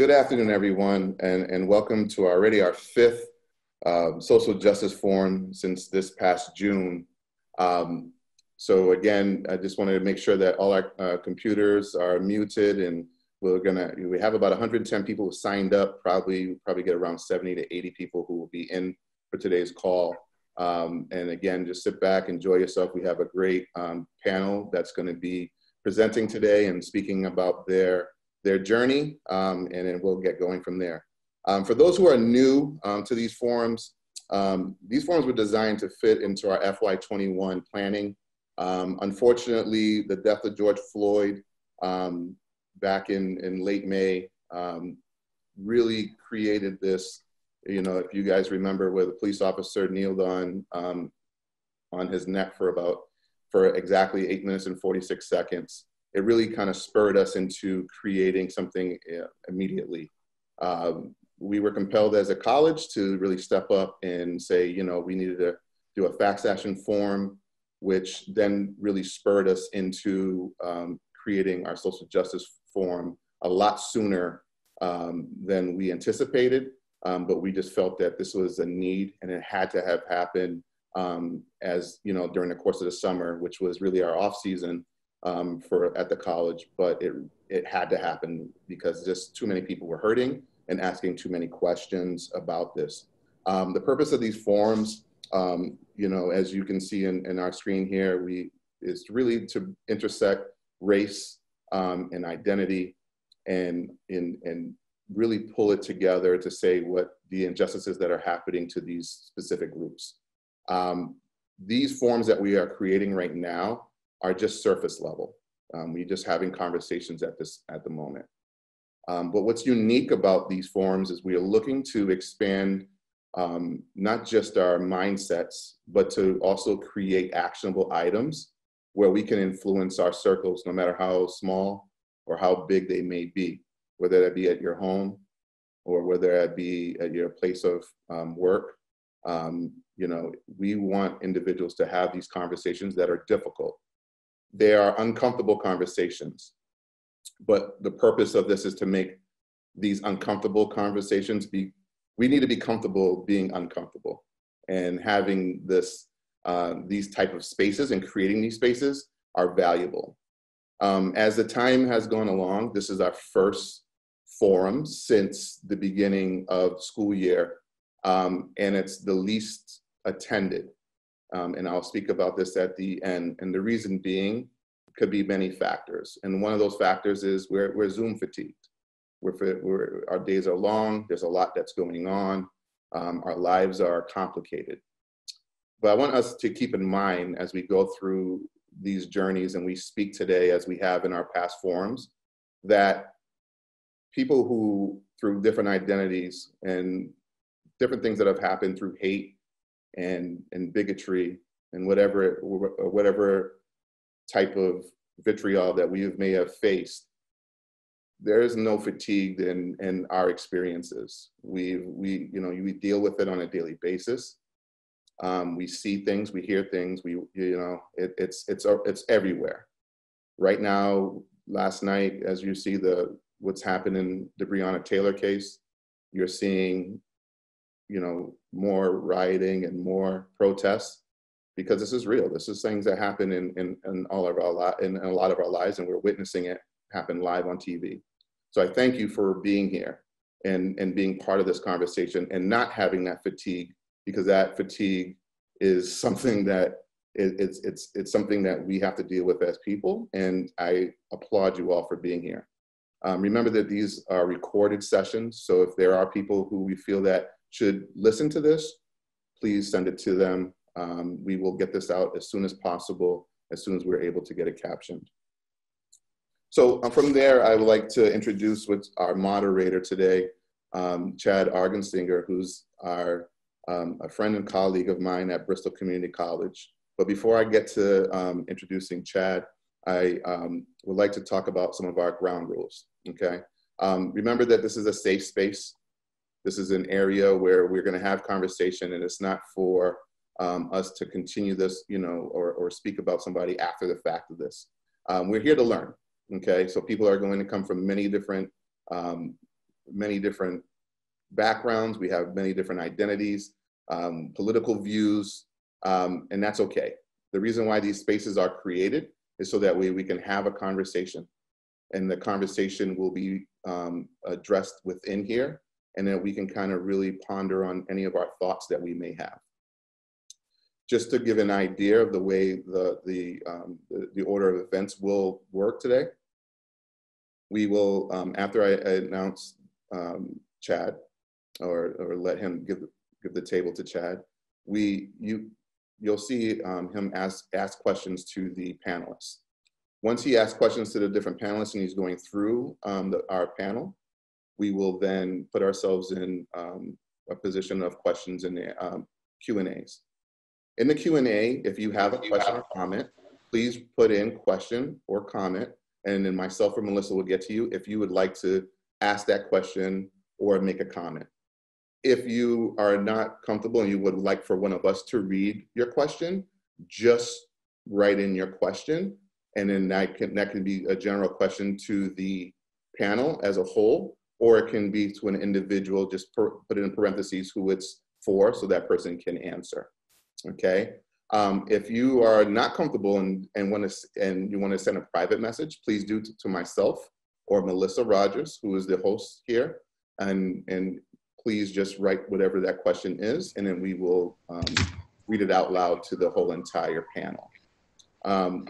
good afternoon, everyone, and, and welcome to already our fifth uh, social justice forum since this past June. Um, so again, I just wanted to make sure that all our uh, computers are muted and we're gonna, we have about 110 people who signed up, probably, probably get around 70 to 80 people who will be in for today's call. Um, and again, just sit back, enjoy yourself. We have a great um, panel that's gonna be presenting today and speaking about their, their journey, um, and then we'll get going from there. Um, for those who are new um, to these forums, um, these forums were designed to fit into our FY21 planning. Um, unfortunately, the death of George Floyd back in, in late May really created this, you know, if you guys remember where the police officer kneeled on, on his neck for about, for exactly eight minutes and 46 seconds, it really kind of spurred us into creating something uh, immediately. Um, we were compelled as a college to really step up and say, you know, we needed to do a FACTS action form, which then really spurred us into um, creating our social justice forum a lot sooner um, than we anticipated. Um, but we just felt that this was a need and it had to have happened um, as, you know, during the course of the summer, which was really our off season um, for at the college, but it, it had to happen because just too many people were hurting and asking too many questions about this. Um, the purpose of these forums, um, you know, as you can see in, in our screen here, we is really to intersect race um, and identity and, in, and really pull it together to say what the injustices that are happening to these specific groups. Um, these forms that we are creating right now are just surface level. Um, we just having conversations at this at the moment. Um, but what's unique about these forums is we are looking to expand um, not just our mindsets, but to also create actionable items where we can influence our circles, no matter how small or how big they may be, whether that be at your home or whether that be at your place of um, work. Um, you know, we want individuals to have these conversations that are difficult. They are uncomfortable conversations. But the purpose of this is to make these uncomfortable conversations be we need to be comfortable being uncomfortable and having this uh, these type of spaces and creating these spaces are valuable. Um, as the time has gone along this is our first forum since the beginning of school year um, and it's the least attended um, and i'll speak about this at the end and the reason being could be many factors. And one of those factors is we're, we're Zoom fatigued. We're, we're, our days are long, there's a lot that's going on, um, our lives are complicated. But I want us to keep in mind as we go through these journeys and we speak today, as we have in our past forums, that people who, through different identities and different things that have happened through hate and, and bigotry and whatever, whatever type of vitriol that we may have faced, there is no fatigue in, in our experiences. We, we, you know, we deal with it on a daily basis. Um, we see things, we hear things, we, you know, it, it's, it's, it's everywhere. Right now, last night, as you see the, what's happened in the Breonna Taylor case, you're seeing, you know, more rioting and more protests because this is real. This is things that happen in, in, in all of our li- in, in a lot of our lives, and we're witnessing it happen live on TV. So I thank you for being here and, and being part of this conversation and not having that fatigue, because that fatigue is something that it, it's, it's, it's something that we have to deal with as people. And I applaud you all for being here. Um, remember that these are recorded sessions. So if there are people who we feel that should listen to this, please send it to them um, we will get this out as soon as possible, as soon as we're able to get it captioned. So uh, from there, I would like to introduce what's our moderator today, um, Chad Argensinger, who's our, um, a friend and colleague of mine at Bristol Community College. But before I get to um, introducing Chad, I um, would like to talk about some of our ground rules, okay? Um, remember that this is a safe space. This is an area where we're gonna have conversation and it's not for um, us to continue this, you know, or, or speak about somebody after the fact of this. Um, we're here to learn, okay? So people are going to come from many different um, many different backgrounds, we have many different identities, um, political views, um, and that's okay. The reason why these spaces are created is so that way we can have a conversation and the conversation will be um, addressed within here and then we can kind of really ponder on any of our thoughts that we may have. Just to give an idea of the way the, the, um, the, the, order of events will work today, we will, um, after I, I announce um, Chad, or, or let him give, give the table to Chad, we, you, you'll see um, him ask, ask questions to the panelists. Once he asks questions to the different panelists and he's going through um, the, our panel, we will then put ourselves in um, a position of questions and um, Q&As. In the Q&A, if you have a question or comment, please put in question or comment, and then myself or Melissa will get to you if you would like to ask that question or make a comment. If you are not comfortable and you would like for one of us to read your question, just write in your question and then that can, that can be a general question to the panel as a whole, or it can be to an individual, just per, put it in parentheses who it's for so that person can answer, okay? Um, if you are not comfortable and, and, want to, and you want to send a private message, please do to, to myself or Melissa Rogers, who is the host here, and, and please just write whatever that question is, and then we will um, read it out loud to the whole entire panel. Um,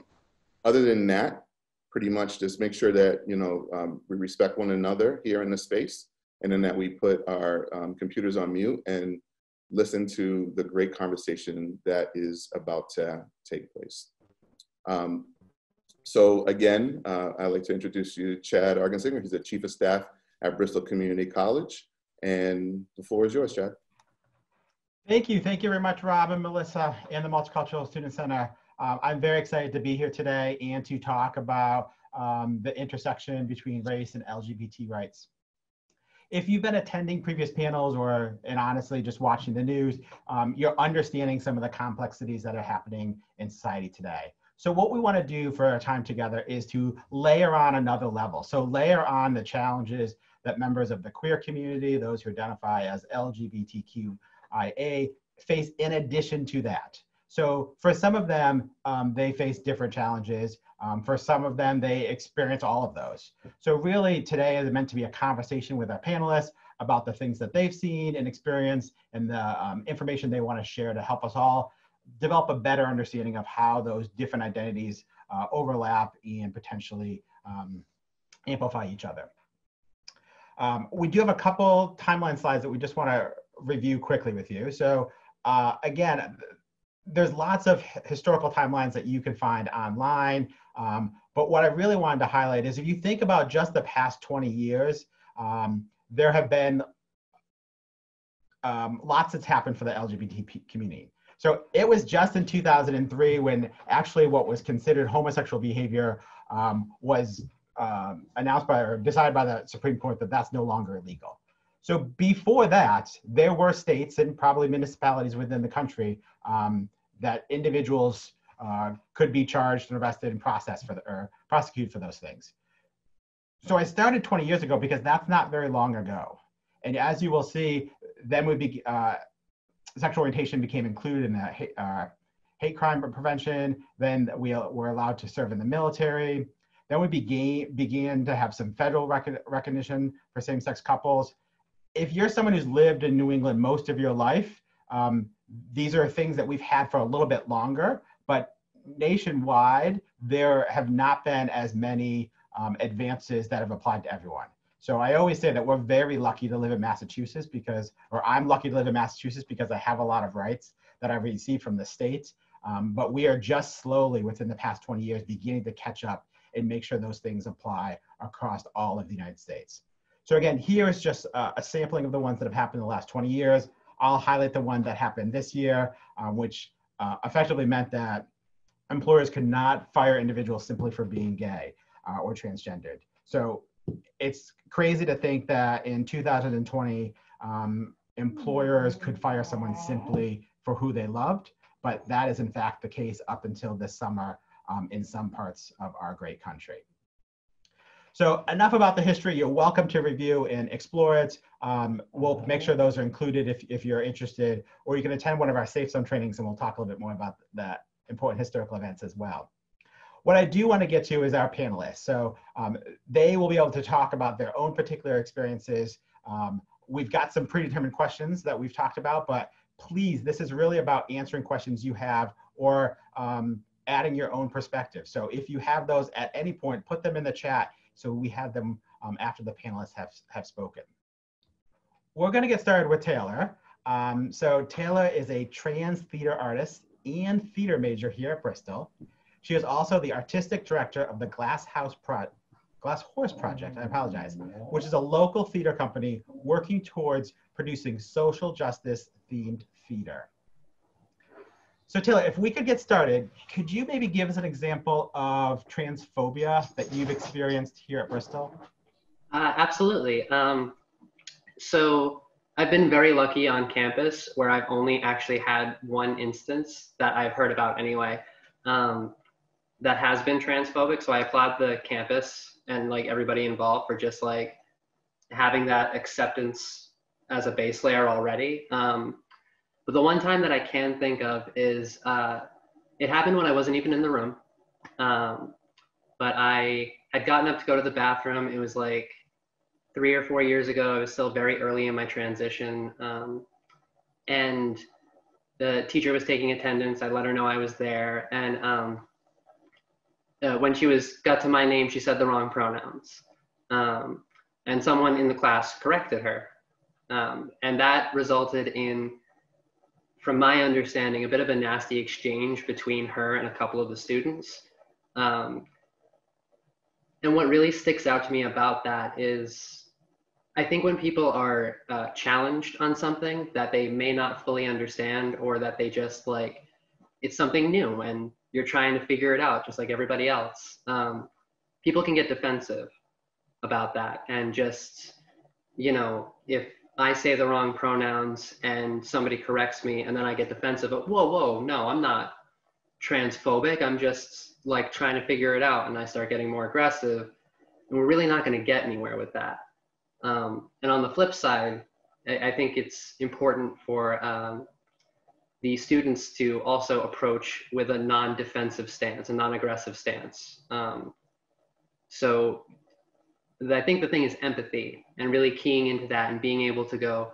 other than that, pretty much just make sure that, you know, um, we respect one another here in the space and then that we put our um, computers on mute and listen to the great conversation that is about to take place. Um, so again, uh, I'd like to introduce you to Chad Argensinger. He's the Chief of Staff at Bristol Community College. And the floor is yours, Chad. Thank you. Thank you very much, Rob and Melissa and the Multicultural Student Center. Um, I'm very excited to be here today and to talk about um, the intersection between race and LGBT rights. If you've been attending previous panels or, and honestly, just watching the news, um, you're understanding some of the complexities that are happening in society today. So what we want to do for our time together is to layer on another level. So layer on the challenges that members of the queer community, those who identify as LGBTQIA, face in addition to that. So for some of them, um, they face different challenges. Um, for some of them, they experience all of those. So really today is meant to be a conversation with our panelists about the things that they've seen and experienced and the um, information they want to share to help us all develop a better understanding of how those different identities uh, overlap and potentially um, amplify each other. Um, we do have a couple timeline slides that we just want to review quickly with you. So uh, again, there's lots of historical timelines that you can find online. Um, but what I really wanted to highlight is if you think about just the past 20 years, um, there have been um, lots that's happened for the LGBT community. So it was just in 2003 when actually what was considered homosexual behavior um, was um, announced by or decided by the Supreme Court that that's no longer illegal. So before that, there were states and probably municipalities within the country um, that individuals uh, could be charged and arrested and processed for the, or prosecuted for those things. So I started 20 years ago because that's not very long ago. And as you will see, then we be, uh, sexual orientation became included in the hate, uh, hate crime prevention. Then we were allowed to serve in the military. Then we began, began to have some federal rec recognition for same-sex couples if you're someone who's lived in New England most of your life, um, these are things that we've had for a little bit longer, but nationwide, there have not been as many um, advances that have applied to everyone. So I always say that we're very lucky to live in Massachusetts because, or I'm lucky to live in Massachusetts because I have a lot of rights that I've received from the state. Um, but we are just slowly within the past 20 years beginning to catch up and make sure those things apply across all of the United States. So again, here is just a, a, sampling of the ones that have happened in the last 20 years. I'll highlight the one that happened this year, um, which uh, effectively meant that employers could not fire individuals simply for being gay uh, or transgendered. So it's crazy to think that in 2020, um, employers could fire someone simply for who they loved, but that is in fact the case up until this summer um, in some parts of our great country. So enough about the history. You're welcome to review and explore it. Um, we'll make sure those are included if, if you're interested, or you can attend one of our Safe Zone trainings and we'll talk a little bit more about that important historical events as well. What I do want to get to is our panelists. So um, they will be able to talk about their own particular experiences. Um, we've got some predetermined questions that we've talked about, but please, this is really about answering questions you have or um, adding your own perspective. So if you have those at any point, put them in the chat so we have them um, after the panelists have, have spoken. We're gonna get started with Taylor. Um, so Taylor is a trans theater artist and theater major here at Bristol. She is also the artistic director of the Glass House Pro Glass Horse Project, I apologize, which is a local theater company working towards producing social justice themed theater. So Taylor, if we could get started, could you maybe give us an example of transphobia that you've experienced here at Bristol? Uh, absolutely. Um, so I've been very lucky on campus where I've only actually had one instance that I've heard about anyway. Um, that has been transphobic. So I applaud the campus and like everybody involved for just like having that acceptance as a base layer already. Um, but the one time that I can think of is uh, it happened when I wasn't even in the room. Um, but I had gotten up to go to the bathroom. It was like three or four years ago. I was still very early in my transition. Um, and the teacher was taking attendance. I let her know I was there. And um, uh, when she was got to my name, she said the wrong pronouns, um, and someone in the class corrected her, um, and that resulted in, from my understanding, a bit of a nasty exchange between her and a couple of the students. Um, and what really sticks out to me about that is, I think when people are uh, challenged on something that they may not fully understand, or that they just like, it's something new and you're trying to figure it out just like everybody else um, people can get defensive about that and just you know if i say the wrong pronouns and somebody corrects me and then i get defensive. But whoa whoa no i'm not transphobic. I'm just like trying to figure it out and i start getting more aggressive. And we're really not going to get anywhere with that. Um, and on the flip side I, I think it's important for um, the students to also approach with a non-defensive stance, a non-aggressive stance. Um, so I think the thing is empathy and really keying into that and being able to go,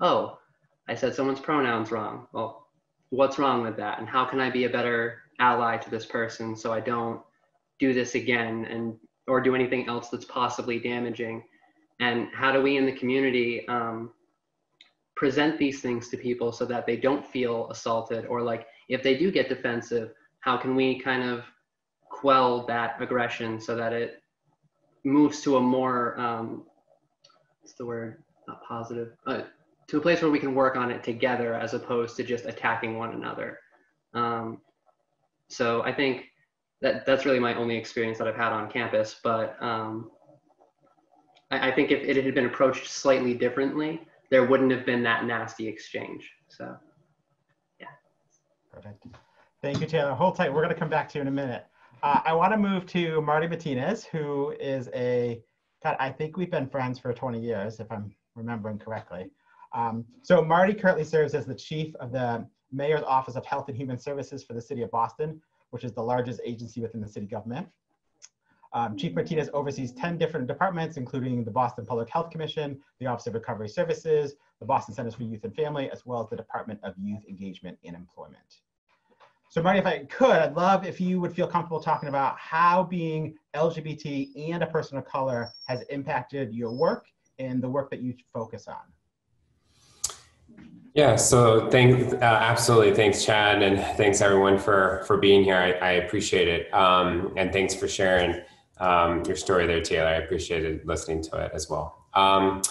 oh, I said someone's pronouns wrong. Well, what's wrong with that? And how can I be a better ally to this person so I don't do this again and or do anything else that's possibly damaging? And how do we in the community um, present these things to people so that they don't feel assaulted or like if they do get defensive how can we kind of quell that aggression so that it moves to a more um, what's the word not positive uh, to a place where we can work on it together as opposed to just attacking one another um, so i think that that's really my only experience that i've had on campus but um, I, I think if it had been approached slightly differently there wouldn't have been that nasty exchange. So, yeah. Perfect. Thank you, Taylor. Hold tight. We're going to come back to you in a minute. Uh, I want to move to Marty Martinez, who is a, God, I think we've been friends for 20 years, if I'm remembering correctly. Um, so Marty currently serves as the chief of the Mayor's Office of Health and Human Services for the City of Boston, which is the largest agency within the city government. Um, Chief Martinez oversees 10 different departments, including the Boston Public Health Commission, the Office of Recovery Services, the Boston Centers for Youth and Family, as well as the Department of Youth Engagement and Employment. So Marty, if I could, I'd love if you would feel comfortable talking about how being LGBT and a person of color has impacted your work and the work that you focus on. Yeah, so thanks, uh, absolutely thanks Chad and thanks everyone for for being here. I, I appreciate it, um, and thanks for sharing um, your story there, Taylor. I appreciated listening to it as well. Um,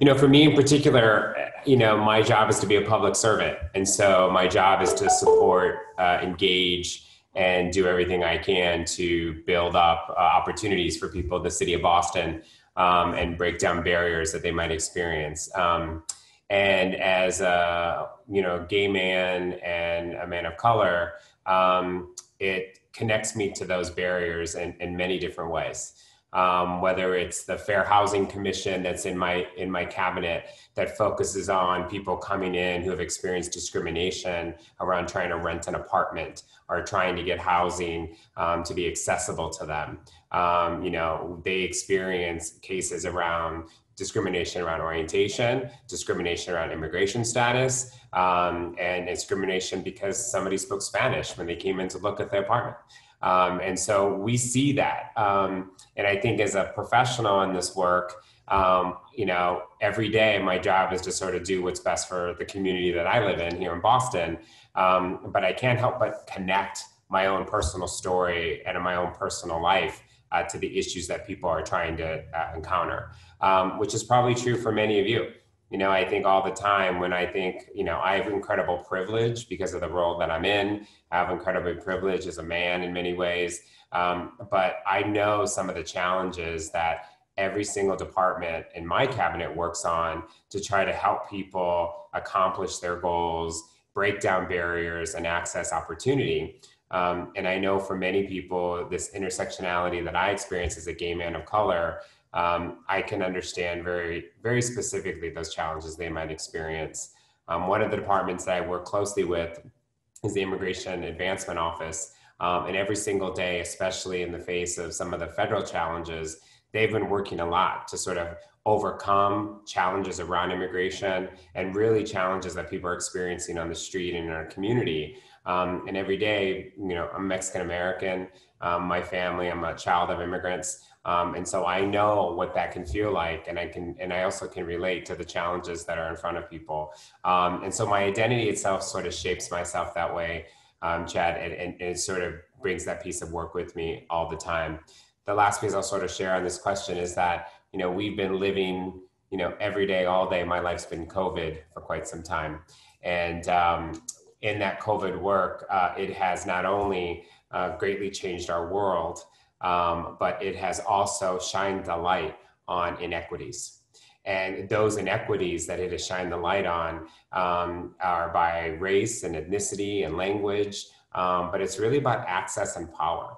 you know, for me in particular, you know, my job is to be a public servant. And so my job is to support, uh, engage, and do everything I can to build up uh, opportunities for people in the city of Boston um, and break down barriers that they might experience. Um, and as a, you know, gay man and a man of color, um, it connects me to those barriers in, in many different ways. Um, whether it's the Fair Housing Commission that's in my in my cabinet that focuses on people coming in who have experienced discrimination around trying to rent an apartment or trying to get housing um, to be accessible to them. Um, you know, they experience cases around discrimination around orientation, discrimination around immigration status, um, and discrimination because somebody spoke Spanish when they came in to look at the apartment. Um, and so we see that. Um, and I think as a professional in this work, um, you know, every day my job is to sort of do what's best for the community that I live in here in Boston. Um, but I can't help but connect my own personal story and my own personal life uh, to the issues that people are trying to uh, encounter, um, which is probably true for many of you you know i think all the time when i think you know i have incredible privilege because of the role that i'm in. I have incredible privilege as a man in many ways. Um, but i know some of the challenges that every single department in my cabinet works on to try to help people accomplish their goals break down barriers and access opportunity. Um, and i know for many people this intersectionality that i experience as a gay man of color um, I can understand very, very specifically those challenges they might experience. Um, one of the departments that I work closely with is the Immigration Advancement Office. Um, and every single day, especially in the face of some of the federal challenges, they've been working a lot to sort of overcome challenges around immigration and really challenges that people are experiencing on the street and in our community. Um, and every day, you know, I'm Mexican American. Um, my family, I'm a child of immigrants. Um, and so I know what that can feel like, and I can, and I also can relate to the challenges that are in front of people. Um, and so my identity itself sort of shapes myself that way, um, Chad, and, and, it sort of brings that piece of work with me all the time. The last piece I'll sort of share on this question is that you know we've been living, you know, every day, all day. My life's been COVID for quite some time, and um, in that COVID work, uh, it has not only uh, greatly changed our world um, but it has also shined the light on inequities. And those inequities that it has shined the light on um, are by race and ethnicity and language, um, but it's really about access and power.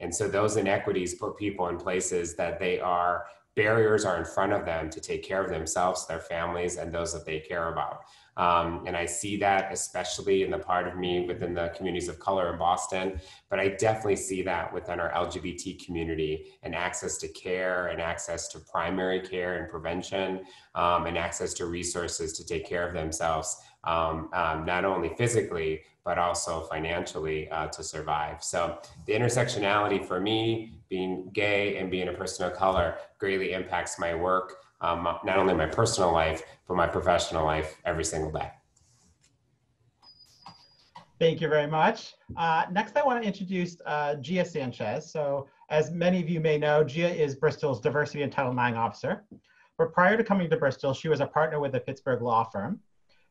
And so those inequities put people in places that they are barriers are in front of them to take care of themselves, their families, and those that they care about. Um, and I see that especially in the part of me within the communities of color in Boston, but I definitely see that within our LGBT community and access to care and access to primary care and prevention um, and access to resources to take care of themselves, um, um not only physically, but also financially uh, to survive. So the intersectionality for me, being gay and being a person of color, greatly impacts my work, um, not only my personal life, but my professional life every single day. Thank you very much. Uh, next, I want to introduce uh, Gia Sanchez. So as many of you may know, Gia is Bristol's Diversity and Title IX Officer. But prior to coming to Bristol, she was a partner with the Pittsburgh law firm.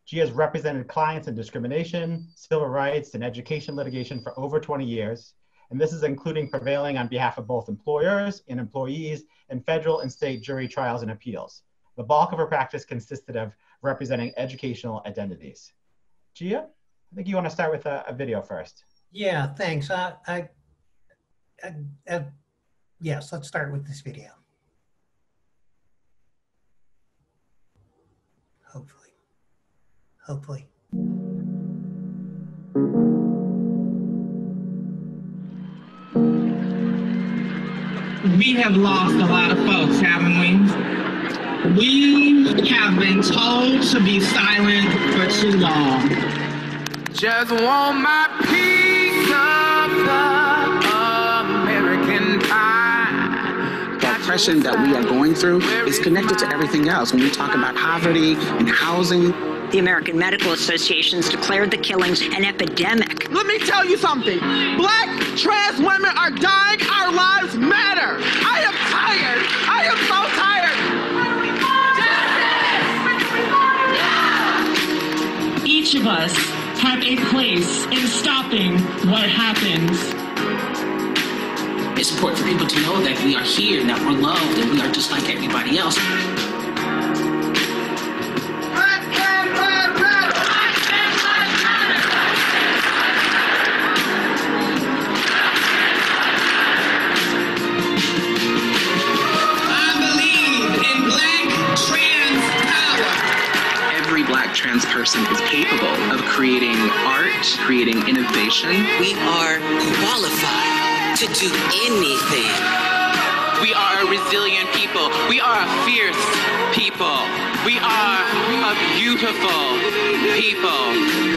Gia has represented clients in discrimination, civil rights, and education litigation for over 20 years. And this is including prevailing on behalf of both employers and employees in federal and state jury trials and appeals. The bulk of her practice consisted of representing educational identities. Gia, I think you want to start with a, a video first. Yeah, thanks. Uh, I, I, I, yes, let's start with this video. Hopefully hopefully. We have lost a lot of folks, haven't we? We have been told to be silent for too long. Just want my piece of the American pie. The oppression that we are going through is connected to everything else. When we talk about poverty and housing, the American Medical Association's declared the killings an epidemic. Let me tell you something. Black trans women are dying. Our lives matter. I am tired. I am so tired. Each of us have a place in stopping what happens. It's important for people to know that we are here, that we're loved, and we are just like everybody else. Trans person is capable of creating art, creating innovation. We are qualified to do anything. We are a resilient people. We are a fierce people. We are a beautiful people.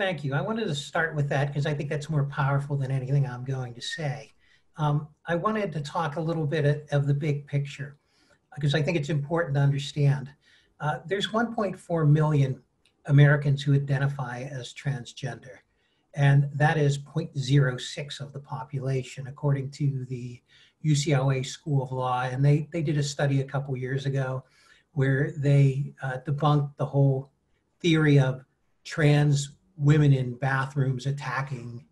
Thank you. I wanted to start with that because I think that's more powerful than anything I'm going to say. Um, I wanted to talk a little bit of the big picture because I think it's important to understand. Uh, there's 1.4 million Americans who identify as transgender, and that is 0.06 of the population, according to the UCLA School of Law. And they, they did a study a couple years ago where they uh, debunked the whole theory of trans women in bathrooms attacking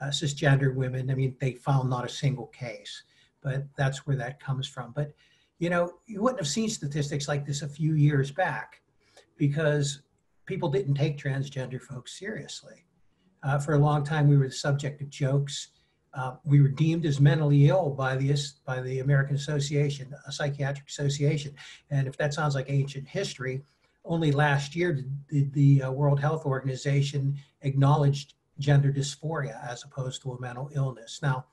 uh, cisgender women. I mean, they found not a single case, but that's where that comes from. But, you know, you wouldn't have seen statistics like this a few years back because people didn't take transgender folks seriously. Uh, for a long time, we were the subject of jokes. Uh, we were deemed as mentally ill by the by the American Association, a psychiatric association. And if that sounds like ancient history, only last year did, did the uh, World Health Organization acknowledged gender dysphoria as opposed to a mental illness. Now,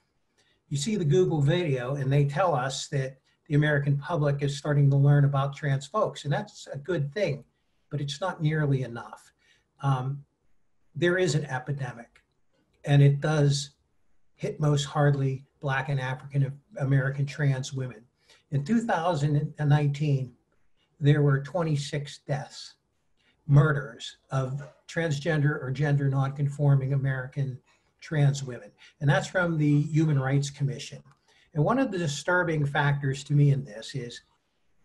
you see the Google video, and they tell us that the American public is starting to learn about trans folks, and that's a good thing, but it's not nearly enough. Um, there is an epidemic, and it does hit most hardly Black and African American trans women. In 2019, there were 26 deaths, murders of transgender or gender nonconforming American trans women. And that's from the Human Rights Commission. And one of the disturbing factors to me in this is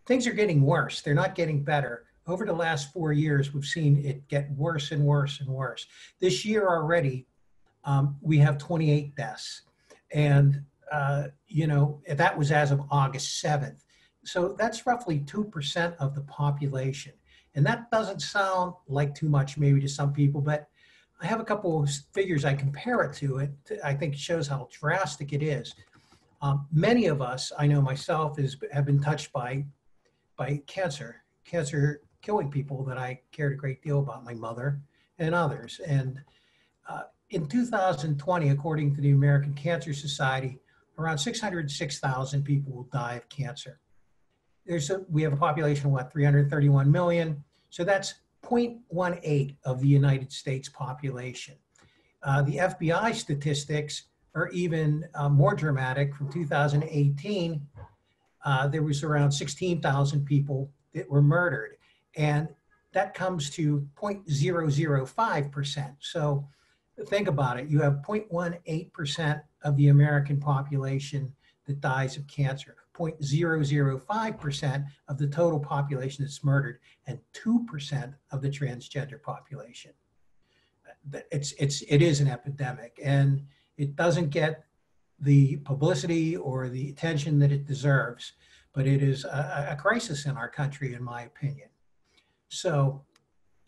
things are getting worse, they're not getting better. Over the last four years, we've seen it get worse and worse and worse. This year already, um, we have 28 deaths. And, uh, you know, that was as of August 7th. So that's roughly 2% of the population. And that doesn't sound like too much maybe to some people, but I have a couple of figures I compare it to. It I think shows how drastic it is. Um, many of us, I know myself, is have been touched by by cancer, cancer killing people that I cared a great deal about, my mother and others. And uh, in 2020, according to the American Cancer Society, around 606,000 people will die of cancer there's a, we have a population of what 331 million. So that's 0.18 of the united states population. Uh, the fbi statistics are even uh, more dramatic. From 2018 uh, there was around 16000 people that were murdered. And that comes to 0.005% so think about it. You have 0.18% of the american population that dies of cancer 0.005% of the total population that's murdered and 2% of the transgender population. It's, it's, it is an epidemic and it doesn't get the publicity or the attention that it deserves, but it is a, a crisis in our country, in my opinion. So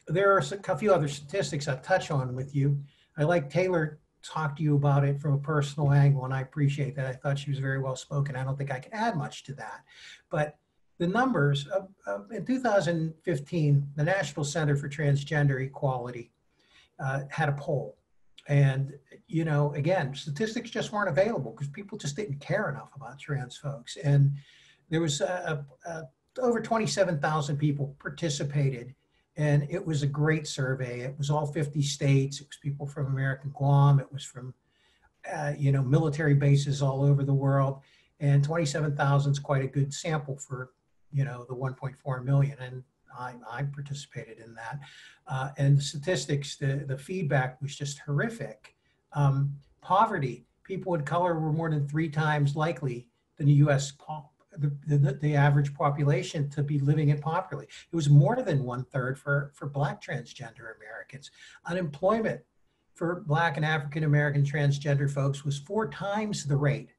there are a few other statistics I'll touch on with you. I like Taylor talk to you about it from a personal angle, and I appreciate that. I thought she was very well spoken. I don't think I can add much to that. But the numbers in 2015, the National Center for Transgender Equality uh, had a poll. And, you know, again, statistics just weren't available because people just didn't care enough about trans folks. And there was a, a, over 27,000 people participated and it was a great survey. It was all 50 states. It was people from American Guam. It was from, uh, you know, military bases all over the world. And 27,000 is quite a good sample for, you know, the 1.4 million. And I, I participated in that. Uh, and the statistics, the, the feedback was just horrific. Um, poverty, people of color were more than three times likely than the US the, the, the, average population to be living in poverty. It was more than one third for, for Black transgender Americans. Unemployment for Black and African American transgender folks was four times the rate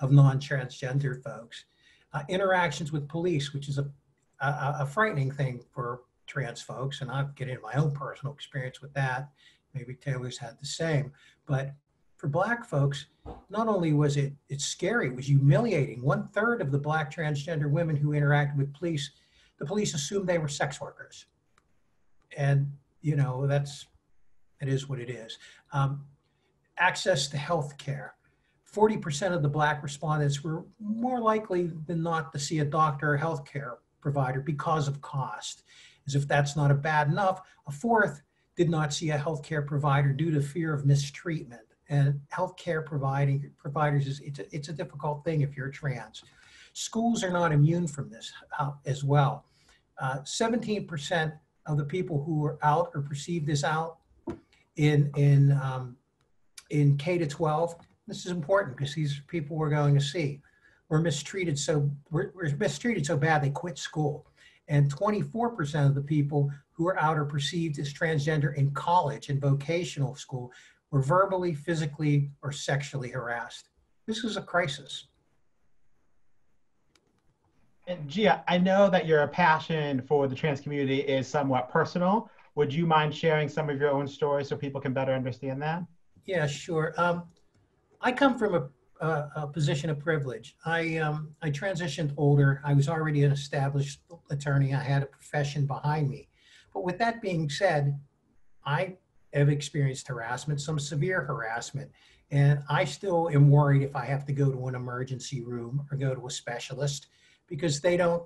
of non transgender folks. Uh, interactions with police, which is a, a, a frightening thing for trans folks, and I'll get into my own personal experience with that. Maybe Taylor's had the same, but for black folks, not only was it it's scary, it was humiliating. One third of the black transgender women who interacted with police, the police assumed they were sex workers. And you know, that's it is what it is. Um, access to health care. 40% of the black respondents were more likely than not to see a doctor or health care provider because of cost. As if that's not a bad enough, a fourth did not see a healthcare provider due to fear of mistreatment. And healthcare providing providers is it's a, it's a difficult thing if you're trans. Schools are not immune from this uh, as well. 17% uh, of the people who are out or perceived as out in in um, in K to 12. This is important because these people we're going to see were mistreated so were, were mistreated so bad they quit school and 24% of the people who are out or perceived as transgender in college and vocational school were verbally, physically, or sexually harassed. This is a crisis. And Gia, I know that your passion for the trans community is somewhat personal. Would you mind sharing some of your own stories so people can better understand that? Yeah, sure. Um, I come from a a, a position of privilege. I um, I transitioned older. I was already an established attorney. I had a profession behind me. But with that being said, I have experienced harassment, some severe harassment, and I still am worried if I have to go to an emergency room or go to a specialist because they don't.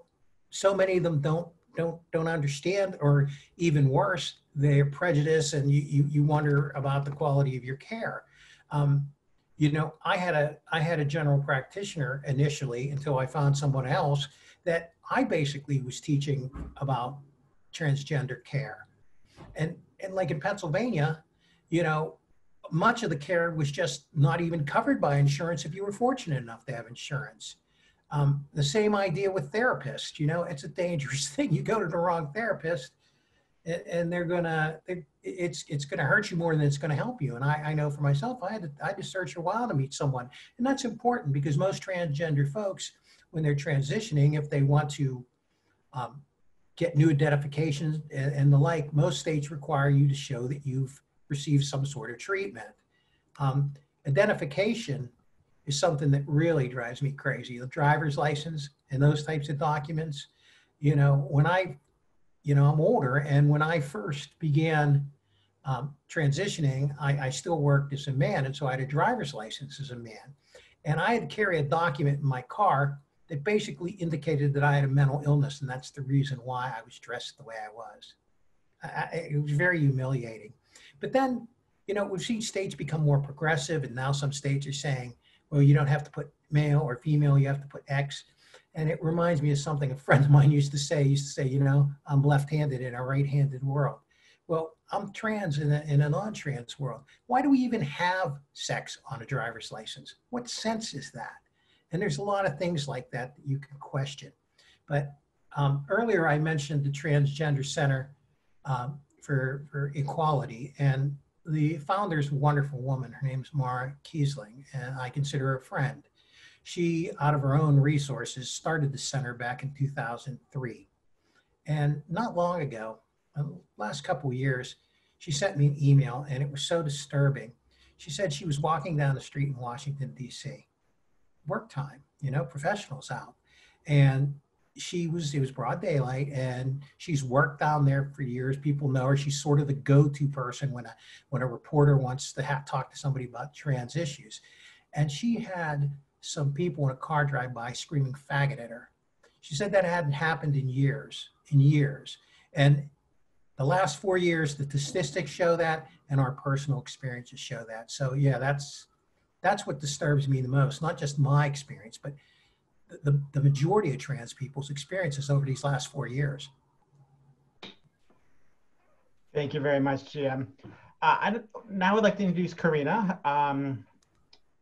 So many of them don't don't don't understand, or even worse, they're prejudiced, and you you, you wonder about the quality of your care. Um, you know, I had a I had a general practitioner initially until I found someone else that I basically was teaching about transgender care. And and like in Pennsylvania, you know, much of the care was just not even covered by insurance if you were fortunate enough to have insurance. Um, the same idea with therapists, you know, it's a dangerous thing. You go to the wrong therapist and they're gonna it's it's gonna hurt you more than it's gonna help you and I, I know for myself I had to I had to search a while to meet someone and that's important because most transgender folks when they're transitioning if they want to um, get new identifications and, and, the like most states require you to show that you've received some sort of treatment um, identification is something that really drives me crazy the driver's license and those types of documents you know when I you know, I'm older. And when I first began um, transitioning, I, I, still worked as a man. And so I had a driver's license as a man. And I had to carry a document in my car that basically indicated that I had a mental illness. And that's the reason why I was dressed the way I was. I, it was very humiliating. But then, you know, we've seen states become more progressive. And now some states are saying, well, you don't have to put male or female, you have to put X. And it reminds me of something a friend of mine used to say. He used to say, you know, I'm left-handed in a right-handed world. Well, I'm trans in a, in a non-trans world. Why do we even have sex on a driver's license? What sense is that? And there's a lot of things like that that you can question. But um, earlier I mentioned the Transgender Center um, for, for Equality, and the founder is a wonderful woman. Her name is Mara Keisling, and I consider her a friend. She, out of her own resources, started the center back in 2003. And not long ago, uh, last couple of years, she sent me an email and it was so disturbing. She said she was walking down the street in Washington, D.C., work time, you know, professionals out. And she was, it was broad daylight and she's worked down there for years. People know her. She's sort of the go to person when a, when a reporter wants to have, talk to somebody about trans issues. And she had some people in a car drive by screaming faggot at her. She said that hadn't happened in years, in years. And the last four years, the statistics show that, and our personal experiences show that. So yeah, that's that's what disturbs me the most. Not just my experience, but the, the majority of trans people's experiences over these last four years. Thank you very much, Jim. Uh, I now would like to introduce Karina. Um,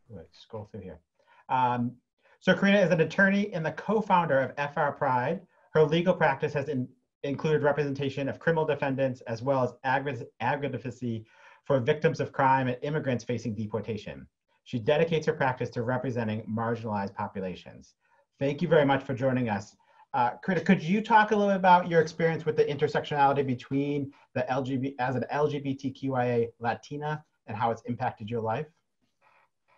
let's scroll through here. Um, so Karina is an attorney and the co-founder of FR Pride. Her legal practice has in, included representation of criminal defendants as well as advocacy for victims of crime and immigrants facing deportation. She dedicates her practice to representing marginalized populations. Thank you very much for joining us. Uh, Karina, could you talk a little bit about your experience with the intersectionality between the LGBT as an LGBTQIA Latina and how it's impacted your life?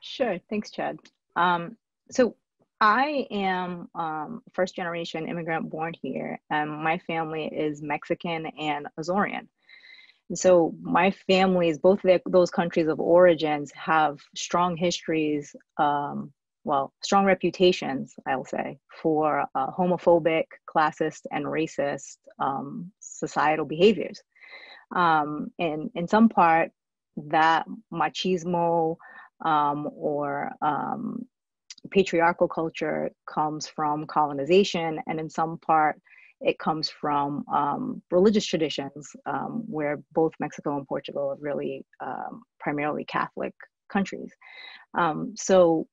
Sure. Thanks, Chad. Um, so I am um, first generation immigrant born here, and my family is Mexican and Azorean. So my families, both those countries of origins, have strong histories, um, well, strong reputations, I'll say, for uh, homophobic, classist, and racist um, societal behaviors. Um, and in some part, that machismo um, or um, patriarchal culture comes from colonization, and in some part, it comes from um, religious traditions, um, where both Mexico and Portugal are really um, primarily Catholic countries. Um, so,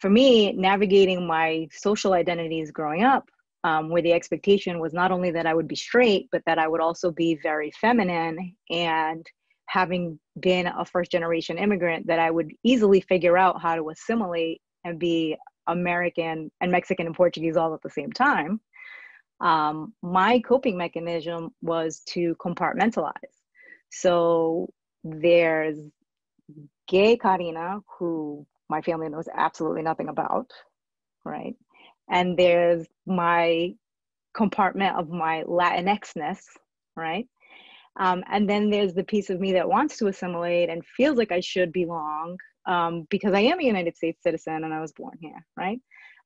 for me, navigating my social identities growing up, um, where the expectation was not only that I would be straight, but that I would also be very feminine, and having been a first generation immigrant, that I would easily figure out how to assimilate and be American and Mexican and Portuguese all at the same time, um, my coping mechanism was to compartmentalize. So there's gay Karina, who my family knows absolutely nothing about, right? And there's my compartment of my Latinxness, right? Um, and then there's the piece of me that wants to assimilate and feels like I should belong um, because I am a United States citizen and I was born here, right?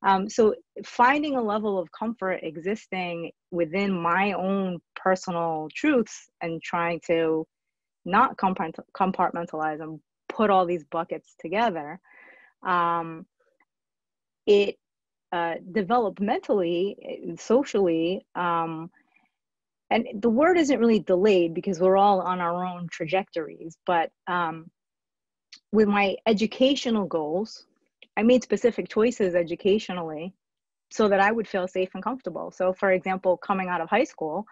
Um, so finding a level of comfort existing within my own personal truths and trying to not compartmentalize and put all these buckets together, um, it uh, developmentally, socially, um, and the word isn't really delayed because we're all on our own trajectories, but um, with my educational goals, I made specific choices educationally so that I would feel safe and comfortable. So, for example, coming out of high school,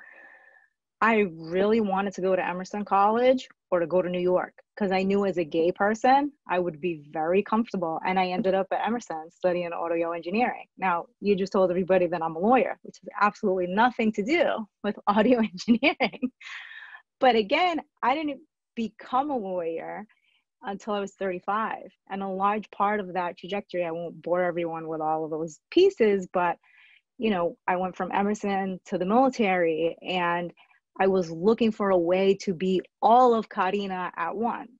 I really wanted to go to Emerson College or to go to New York because I knew as a gay person, I would be very comfortable. And I ended up at Emerson studying audio engineering. Now, you just told everybody that I'm a lawyer, which has absolutely nothing to do with audio engineering. But again, I didn't become a lawyer until I was 35. And a large part of that trajectory, I won't bore everyone with all of those pieces, but you know, I went from Emerson to the military and I was looking for a way to be all of Karina at once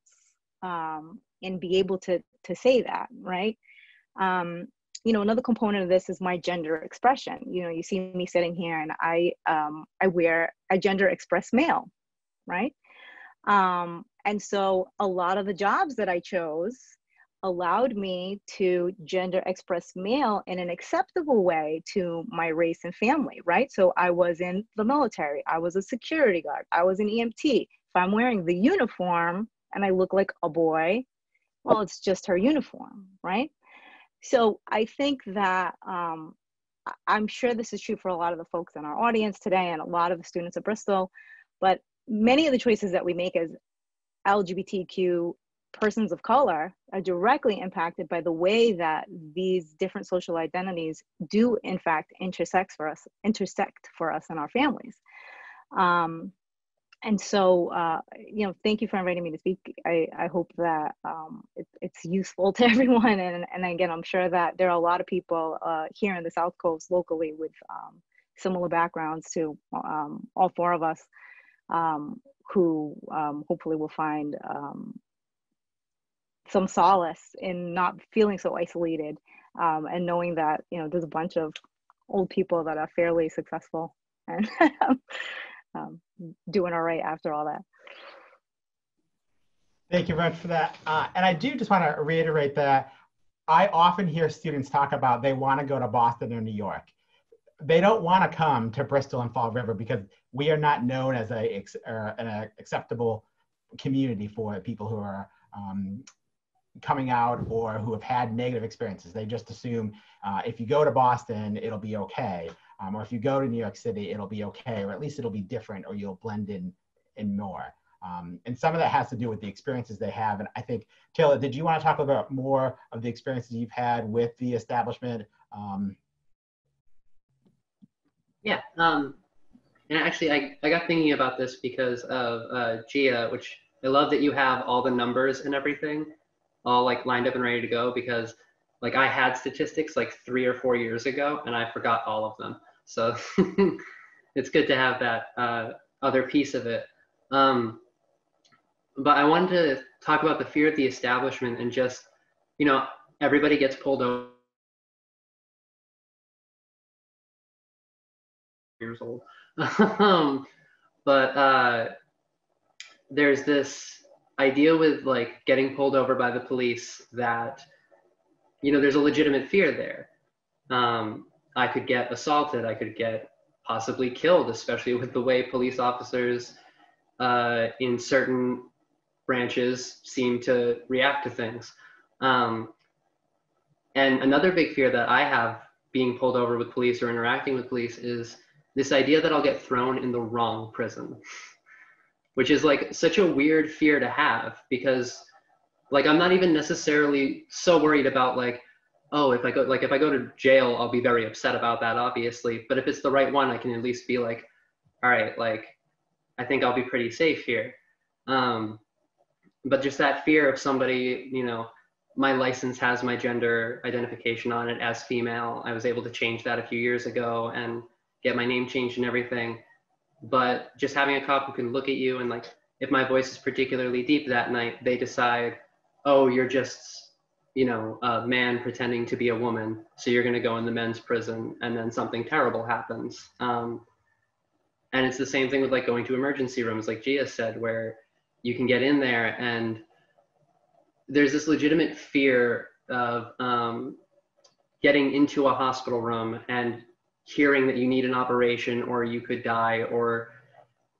um, and be able to to say that, right? Um, you know, another component of this is my gender expression. You know, you see me sitting here and I um, I wear a gender express male, right? Um, and so a lot of the jobs that I chose allowed me to gender express male in an acceptable way to my race and family, right? So I was in the military, I was a security guard, I was an EMT. If I'm wearing the uniform and I look like a boy, well, it's just her uniform, right? So I think that um, I'm sure this is true for a lot of the folks in our audience today and a lot of the students at Bristol, but many of the choices that we make as LGBTQ persons of color are directly impacted by the way that these different social identities do in fact intersect for us intersect for us and our families. Um, and so uh, you know thank you for inviting me to speak. I, I hope that um, it, it's useful to everyone. And, and again i'm sure that there are a lot of people uh, here in the south coast locally with um, similar backgrounds to um, all four of us um, who um, hopefully will find um, some solace in not feeling so isolated um, and knowing that you know there's a bunch of old people that are fairly successful and um, doing all right after all that. Thank you very much for that. Uh, and I do just want to reiterate that I often hear students talk about they want to go to Boston or New York they don't want to come to Bristol and Fall River because we are not known as a, uh, an acceptable community for people who are um, coming out or who have had negative experiences. They just assume uh, if you go to Boston, it'll be okay. Um, or if you go to New York City, it'll be okay, or at least it'll be different, or you'll blend in, in more. Um, and some of that has to do with the experiences they have. And I think, Taylor, did you want to talk about more of the experiences you've had with the establishment? Um, yeah. Um, and actually, I, I got thinking about this because of uh, Gia, which I love that you have all the numbers and everything. all like lined up and ready to go because like I had statistics like three or four years ago and I forgot all of them. So it's good to have that uh, other piece of it. Um, but I wanted to talk about the fear of the establishment and just, you know, everybody gets pulled over. Years old, um, but uh, there's this idea with like getting pulled over by the police that you know there's a legitimate fear there. Um, i could get assaulted. I could get possibly killed especially with the way police officers uh, in certain branches seem to react to things. Um, and another big fear that i have being pulled over with police or interacting with police is this idea that i'll get thrown in the wrong prison which is like such a weird fear to have because like i'm not even necessarily so worried about like oh if i go like if i go to jail i'll be very upset about that obviously. But if it's the right one i can at least be like all right like i think i'll be pretty safe here. Um, but just that fear of somebody you know my license has my gender identification on it as female. I was able to change that a few years ago and get my name changed and everything. But just having a cop who can look at you and like if my voice is particularly deep that night they decide oh you're just you know a man pretending to be a woman so you're going to go in the men's prison and then something terrible happens. Um, and it's the same thing with like going to emergency rooms like gia said where you can get in there and there's this legitimate fear of um, getting into a hospital room and hearing that you need an operation or you could die or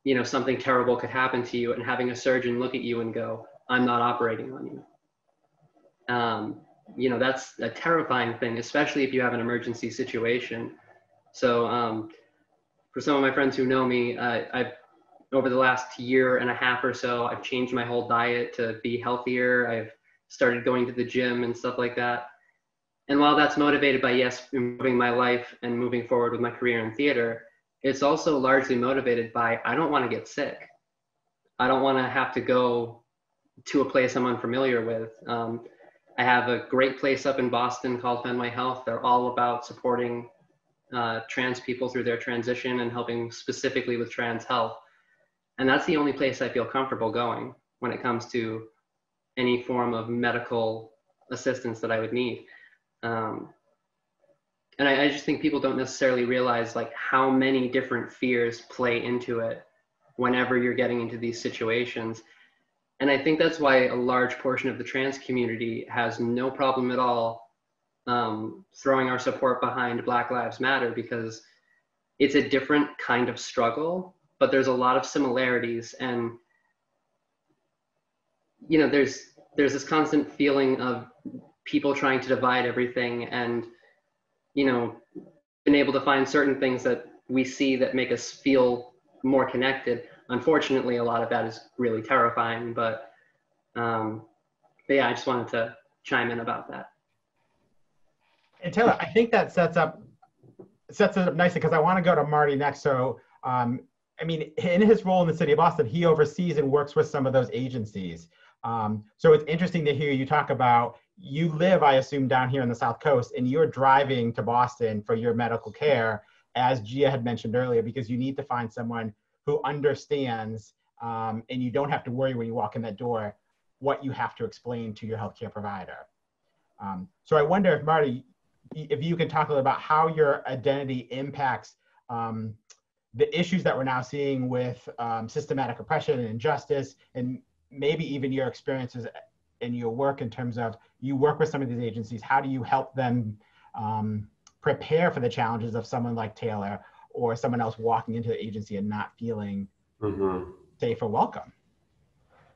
you know something terrible could happen to you and having a surgeon look at you and go i'm not operating on you. Um, you know that's a terrifying thing especially if you have an emergency situation. So um, for some of my friends who know me uh, i've over the last year and a half or so i've changed my whole diet to be healthier. I've started going to the gym and stuff like that and while that's motivated by, yes, improving my life and moving forward with my career in theater, it's also largely motivated by I don't want to get sick. I don't want to have to go to a place I'm unfamiliar with. Um, I have a great place up in Boston called Fenway Health. They're all about supporting uh, trans people through their transition and helping specifically with trans health. And that's the only place I feel comfortable going when it comes to any form of medical assistance that I would need. Um, and I, I just think people don't necessarily realize like how many different fears play into it whenever you're getting into these situations. And I think that's why a large portion of the trans community has no problem at all um, throwing our support behind Black Lives Matter because it's a different kind of struggle, but there's a lot of similarities. And, you know, there's, there's this constant feeling of people trying to divide everything and you know been able to find certain things that we see that make us feel more connected. Unfortunately a lot of that is really terrifying but um but yeah i just wanted to chime in about that. And taylor i think that sets up sets it up nicely because i want to go to marty next. So um i mean in his role in the city of boston he oversees and works with some of those agencies um, so it's interesting to hear you talk about you live, I assume, down here on the South Coast, and you're driving to Boston for your medical care, as Gia had mentioned earlier, because you need to find someone who understands, um, and you don't have to worry when you walk in that door what you have to explain to your healthcare provider. Um, so I wonder if Marty, if you can talk a little about how your identity impacts um, the issues that we're now seeing with um, systematic oppression and injustice, and maybe even your experiences in your work in terms of you work with some of these agencies how do you help them um, prepare for the challenges of someone like taylor or someone else walking into the agency and not feeling mm-hmm. safe or welcome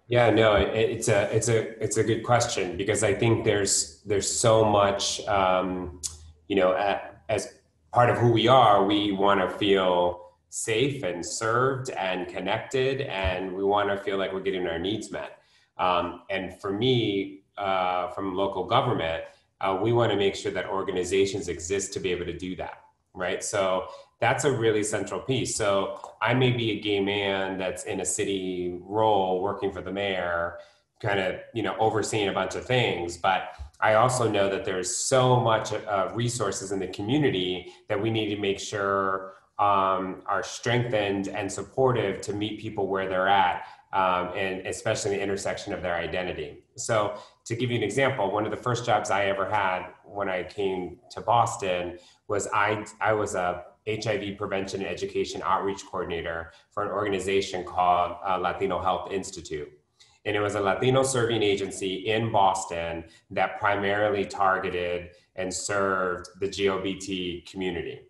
yeah no it, it's a it's a it's a good question because i think there's there's so much um, you know as part of who we are we want to feel safe and served and connected and we want to feel like we're getting our needs met um, and for me, uh, from local government, uh, we want to make sure that organizations exist to be able to do that, right? So that's a really central piece. So I may be a gay man that's in a city role working for the mayor, kind of you know overseeing a bunch of things but i also know that there's so much uh, resources in the community that we need to make sure um, are strengthened and supportive to meet people where they're at um, and especially the intersection of their identity so to give you an example one of the first jobs i ever had when i came to boston was i i was a HIV prevention education outreach coordinator for an organization called uh, Latino Health Institute and it was a Latino serving agency in Boston that primarily targeted and served the GLBT community.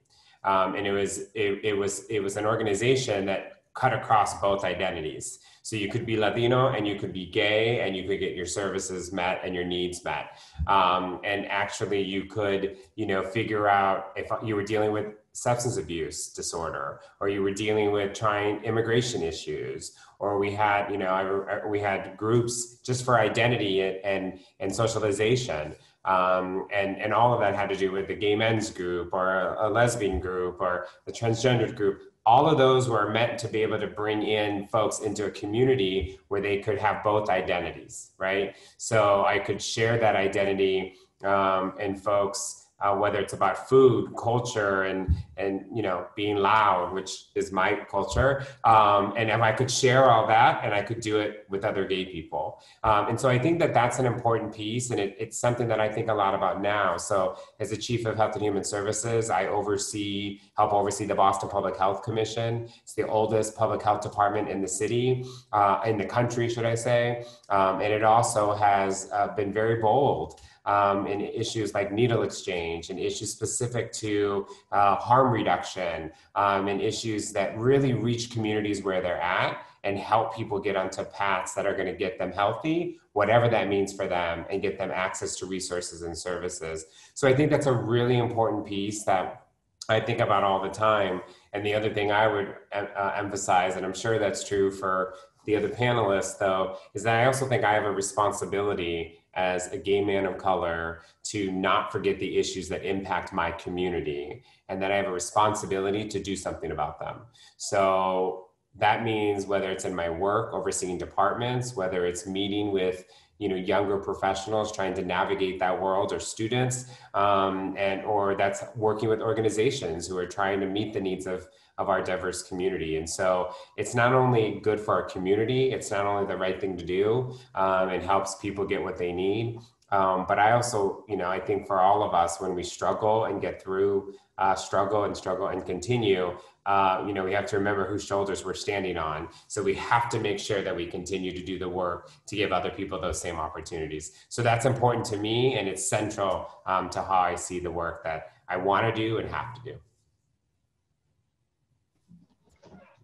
Um, and it was it, it was it was an organization that cut across both identities. So you could be Latino and you could be gay and you could get your services met and your needs met. Um, and actually, you could you know figure out if you were dealing with substance abuse disorder or you were dealing with trying immigration issues or we had you know I, we had groups just for identity and and, and socialization um, and and all of that had to do with the gay men's group or a, a lesbian group or the transgendered group. All of those were meant to be able to bring in folks into a community where they could have both identities right? So i could share that identity um, and folks uh, whether it's about food, culture, and and you know being loud, which is my culture. Um, and if I could share all that, and I could do it with other gay people, um, and so I think that that's an important piece, and it, it's something that I think a lot about now. So as the chief of health and human services, I oversee help oversee the Boston Public Health Commission. It's the oldest public health department in the city, uh, in the country, should I say, um, and it also has uh, been very bold um, in issues like needle exchange and issues specific to uh, harm reduction um, and issues that really reach communities where they're at and help people get onto paths that are going to get them healthy, whatever that means for them, and get them access to resources and services. So I think that's a really important piece that I think about all the time. And the other thing I would uh, emphasize, and I'm sure that's true for the other panelists, though, is that I also think I have a responsibility as a gay man of color to not forget the issues that impact my community and that I have a responsibility to do something about them. So that means whether it's in my work overseeing departments, whether it's meeting with you know younger professionals trying to navigate that world or students um, and or that's working with organizations who are trying to meet the needs of of our diverse community. And so it's not only good for our community, it's not only the right thing to do, um, and helps people get what they need. Um, but I also, you know, I think for all of us, when we struggle and get through uh, struggle and struggle and continue, uh, you know, we have to remember whose shoulders we're standing on. So we have to make sure that we continue to do the work to give other people those same opportunities. So that's important to me, and it's central um, to how I see the work that I want to do and have to do.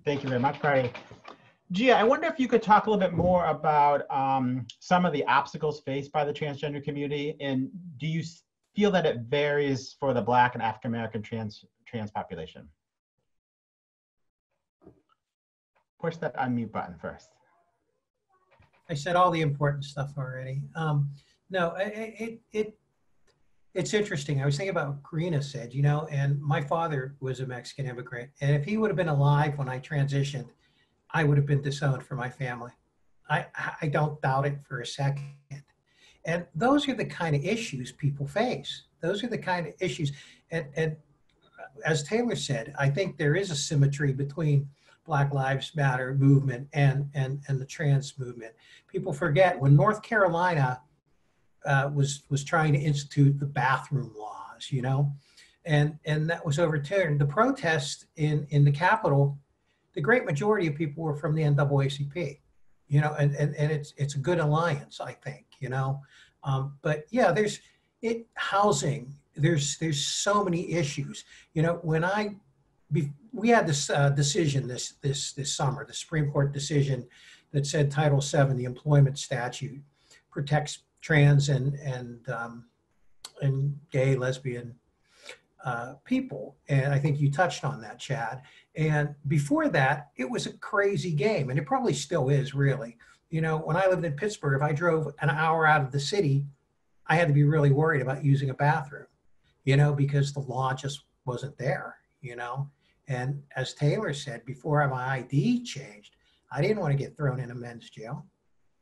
Thank you very much, Patty. Gia, I wonder if you could talk a little bit more about um, some of the obstacles faced by the transgender community, and do you feel that it varies for the Black and African American trans trans population? Push that unmute button first. I said all the important stuff already. Um, no, it, it, it it's interesting. I was thinking about what Karina said, you know, and my father was a Mexican immigrant. And if he would have been alive when I transitioned, I would have been disowned for my family. I, I don't doubt it for a second. And those are the kind of issues people face. Those are the kind of issues. And, and as Taylor said, I think there is a symmetry between Black Lives Matter movement and, and, and the trans movement. People forget when North Carolina uh, was was trying to institute the bathroom laws, you know, and and that was overturned. The protest in in the Capitol, the great majority of people were from the NAACP, you know, and and, and it's it's a good alliance, I think, you know, um, but yeah, there's it housing. There's there's so many issues, you know. When I be, we had this uh, decision this this this summer, the Supreme Court decision that said Title VII, the employment statute, protects trans and and um, and gay, lesbian uh, people. And I think you touched on that, Chad. And before that, it was a crazy game, and it probably still is, really. You know, when I lived in Pittsburgh, if I drove an hour out of the city, I had to be really worried about using a bathroom, you know, because the law just wasn't there, you know. And as Taylor said, before my ID changed, I didn't want to get thrown in a men's jail.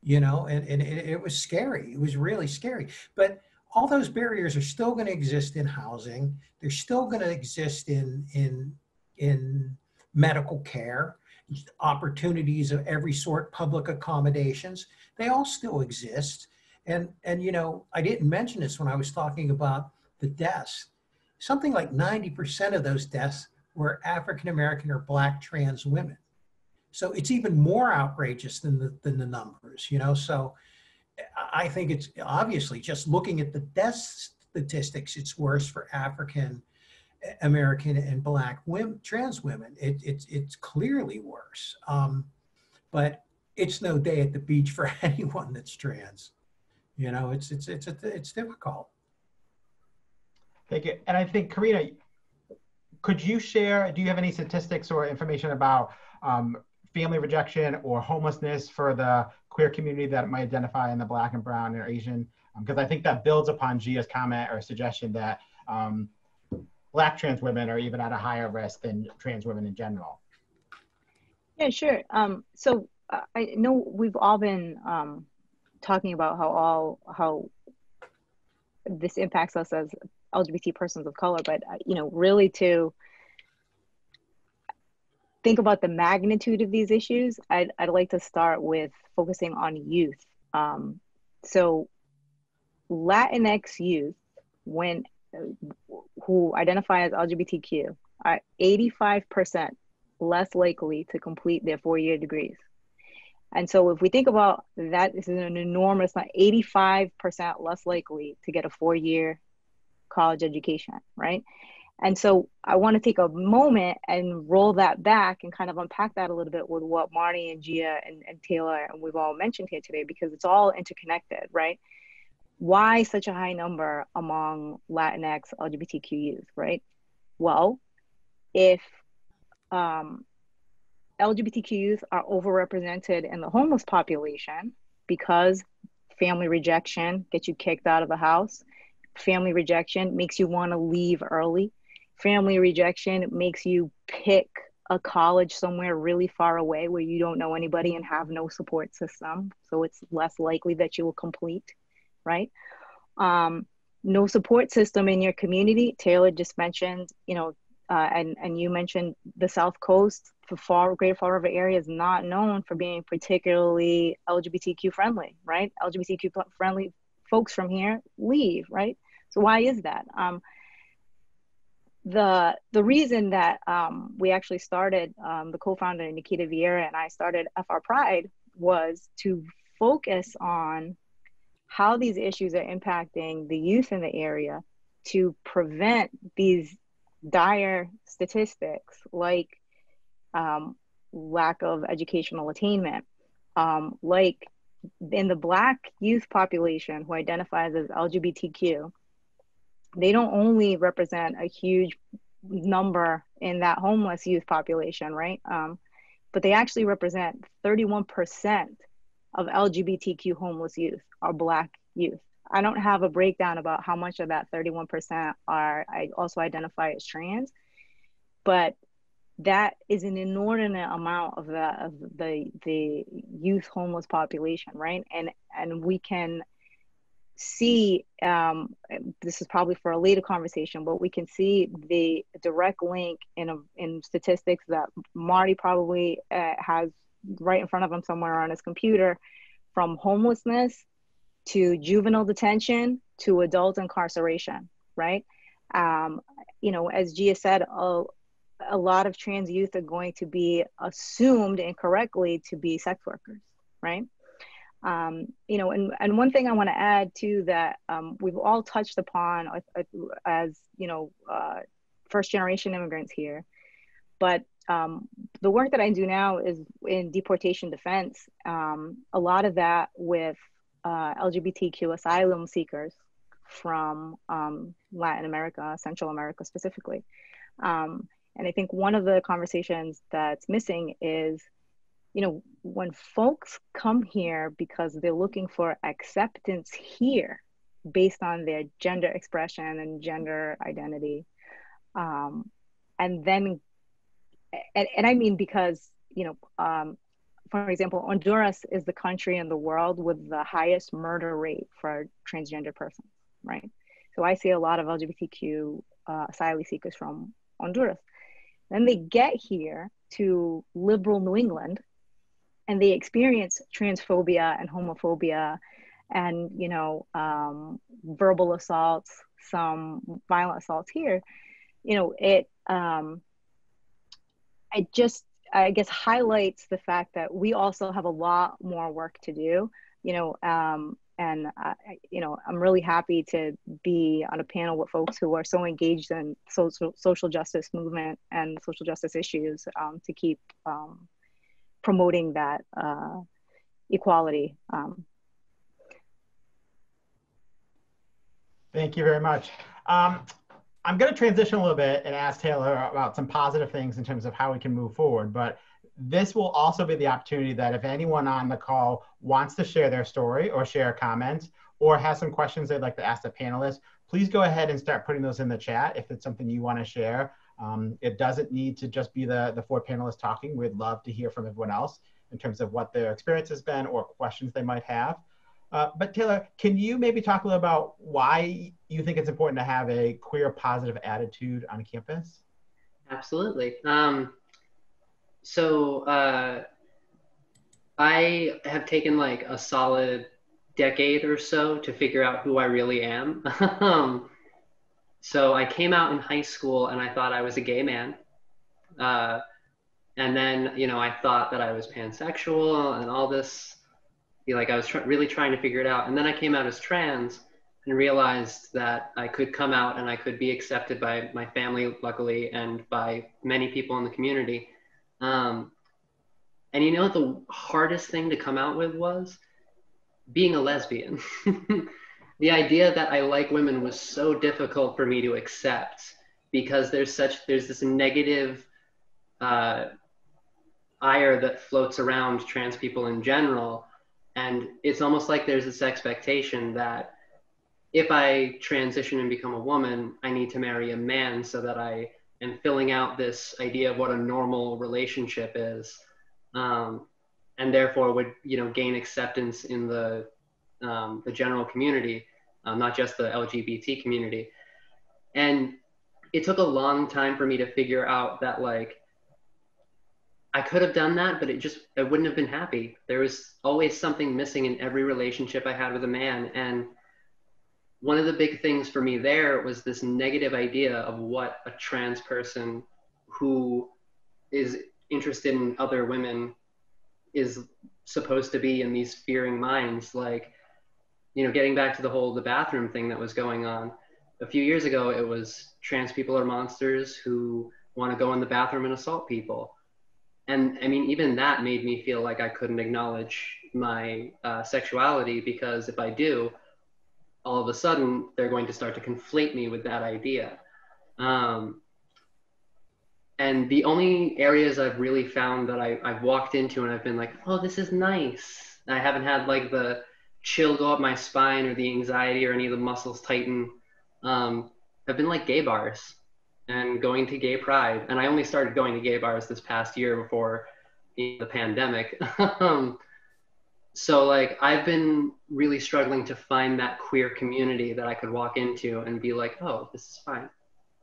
You know, and, and it, it was scary. It was really scary. But all those barriers are still going to exist in housing. They're still going to exist in in in medical care, opportunities of every sort, public accommodations. They all still exist. And and you know, I didn't mention this when I was talking about the deaths. Something like 90% of those deaths were African American or black trans women. So it's even more outrageous than the than the numbers, you know. So I think it's obviously just looking at the death statistics, it's worse for African American and Black women, trans women. It, it's it's clearly worse. Um, but it's no day at the beach for anyone that's trans. You know, it's it's it's it's difficult. Thank you. And I think Karina, could you share? Do you have any statistics or information about um, family rejection or homelessness for the queer community that might identify in the black and brown or Asian, because um, I think that builds upon Gia's comment or suggestion that um, black trans women are even at a higher risk than trans women in general. Yeah, sure. Um, so uh, I know we've all been um, talking about how all how this impacts us as LGBT persons of color, but uh, you know, really to think about the magnitude of these issues, I'd, I'd like to start with focusing on youth. Um, so, Latinx youth, when who identify as LGBTQ, are 85% less likely to complete their four-year degrees. And so, if we think about that, this is an enormous, 85% less likely to get a four-year college education, right? And so I want to take a moment and roll that back and kind of unpack that a little bit with what Marty and Gia and, and Taylor and we've all mentioned here today because it's all interconnected, right? Why such a high number among Latinx LGBTQ youth, right? Well, if um, LGBTQ youth are overrepresented in the homeless population because family rejection gets you kicked out of the house, family rejection makes you want to leave early family rejection makes you pick a college somewhere really far away where you don't know anybody and have no support system. So it's less likely that you will complete, right? Um, no support system in your community. Taylor just mentioned, you know, uh, and and you mentioned the South Coast, the far Greater Fall River area is not known for being particularly LGBTQ friendly, right? LGBTQ friendly folks from here leave, right? So why is that? Um, the the reason that um, we actually started um, the co-founder Nikita Vieira and I started FR Pride was to focus on how these issues are impacting the youth in the area to prevent these dire statistics like um, lack of educational attainment, um, like in the Black youth population who identifies as LGBTQ they don't only represent a huge number in that homeless youth population, right? Um, but they actually represent 31% of LGBTQ homeless youth are Black youth. I don't have a breakdown about how much of that 31% are I also identify as trans, but that is an inordinate amount of the of the the youth homeless population, right? And and we can see um, this is probably for a later conversation but we can see the direct link in a, in statistics that marty probably uh, has right in front of him somewhere on his computer from homelessness to juvenile detention to adult incarceration right? Um, you know as gia said a, a lot of trans youth are going to be assumed incorrectly to be sex workers right um, you know, and, and one thing I want to add too that um, we've all touched upon uh, as, you know, uh, first generation immigrants here. But um, the work that I do now is in deportation defense. Um, a lot of that with uh, LGBTQ asylum seekers from um, Latin America, Central America specifically. Um, and I think one of the conversations that's missing is you know, when folks come here because they're looking for acceptance here based on their gender expression and gender identity, um, and then, and, and I mean because, you know, um, for example, Honduras is the country in the world with the highest murder rate for transgender persons, right? So I see a lot of LGBTQ uh, asylum seekers from Honduras. Then they get here to liberal New England and they experience transphobia and homophobia and, you know, um, verbal assaults, some violent assaults here. You know, it, um, it just I guess highlights the fact that we also have a lot more work to do. You know, um, and I, you know, I'm really happy to be on a panel with folks who are so engaged in social social justice movement and social justice issues um, to keep um, promoting that uh, equality. Um. Thank you very much. Um, I'm going to transition a little bit and ask Taylor about some positive things in terms of how we can move forward. But this will also be the opportunity that if anyone on the call wants to share their story or share a comment or has some questions they'd like to ask the panelists, please go ahead and start putting those in the chat if it's something you want to share. Um, it doesn't need to just be the, the four panelists talking. We'd love to hear from everyone else in terms of what their experience has been or questions they might have. Uh, but Taylor, can you maybe talk a little about why you think it's important to have a queer positive attitude on campus? Absolutely. Um, so uh, I have taken like a solid decade or so to figure out who I really am. um, so I came out in high school and I thought I was a gay man. Uh, and then, you know, I thought that I was pansexual and all this you like I was tr- really trying to figure it out. And then I came out as trans and realized that I could come out and I could be accepted by my family, luckily, and by many people in the community. Um, and you know what the hardest thing to come out with was? Being a lesbian. the idea that I like women was so difficult for me to accept because there's such there's this negative uh, ire that floats around trans people in general and it's almost like there's this expectation that if I transition and become a woman, I need to marry a man so that I am filling out this idea of what a normal relationship is. Um, and therefore would you know gain acceptance in the um, the general community, um, not just the LGBT community. And it took a long time for me to figure out that like I could have done that, but it just I wouldn't have been happy. There was always something missing in every relationship I had with a man, and one of the big things for me there was this negative idea of what a trans person who is interested in other women is supposed to be in these fearing minds like you know getting back to the whole the bathroom thing that was going on a few years ago it was trans people are monsters who want to go in the bathroom and assault people and I mean, even that made me feel like I couldn't acknowledge my uh, sexuality because if I do, all of a sudden they're going to start to conflate me with that idea. Um, and the only areas I've really found that I, I've walked into and I've been like, oh, this is nice. I haven't had like the chill go up my spine or the anxiety or any of the muscles tighten. Um, have been like gay bars and going to gay pride. And I only started going to gay bars this past year before the pandemic. Um, so like I've been really struggling to find that queer community that I could walk into and be like, oh, this is fine.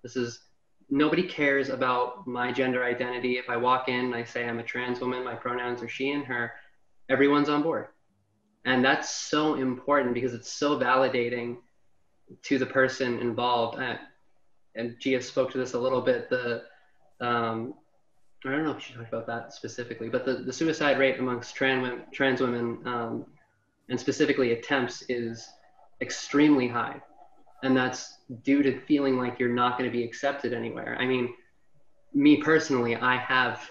This is nobody cares about my gender identity. If I walk in I say I'm a trans woman, my pronouns are she and her, everyone's on board. And that's so important because it's so validating to the person involved and Gia spoke to this a little bit. The um, I don't know if she talked about that specifically, but the, the suicide rate amongst trans women, trans women um, and specifically attempts is extremely high. And that's due to feeling like you're not going to be accepted anywhere. I mean, me personally, I have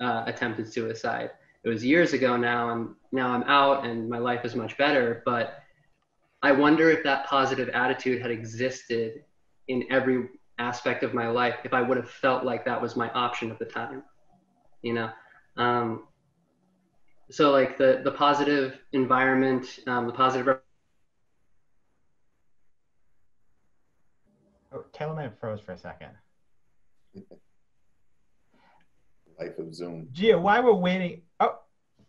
uh, attempted suicide. It was years ago now, and now I'm out and my life is much better. But I wonder if that positive attitude had existed in every aspect of my life if I would have felt like that was my option at the time, you know. Um, so like the the positive environment, um, the positive. Oh, Taylor froze for a second. Life of Zoom. Gia, why we're waiting, oh,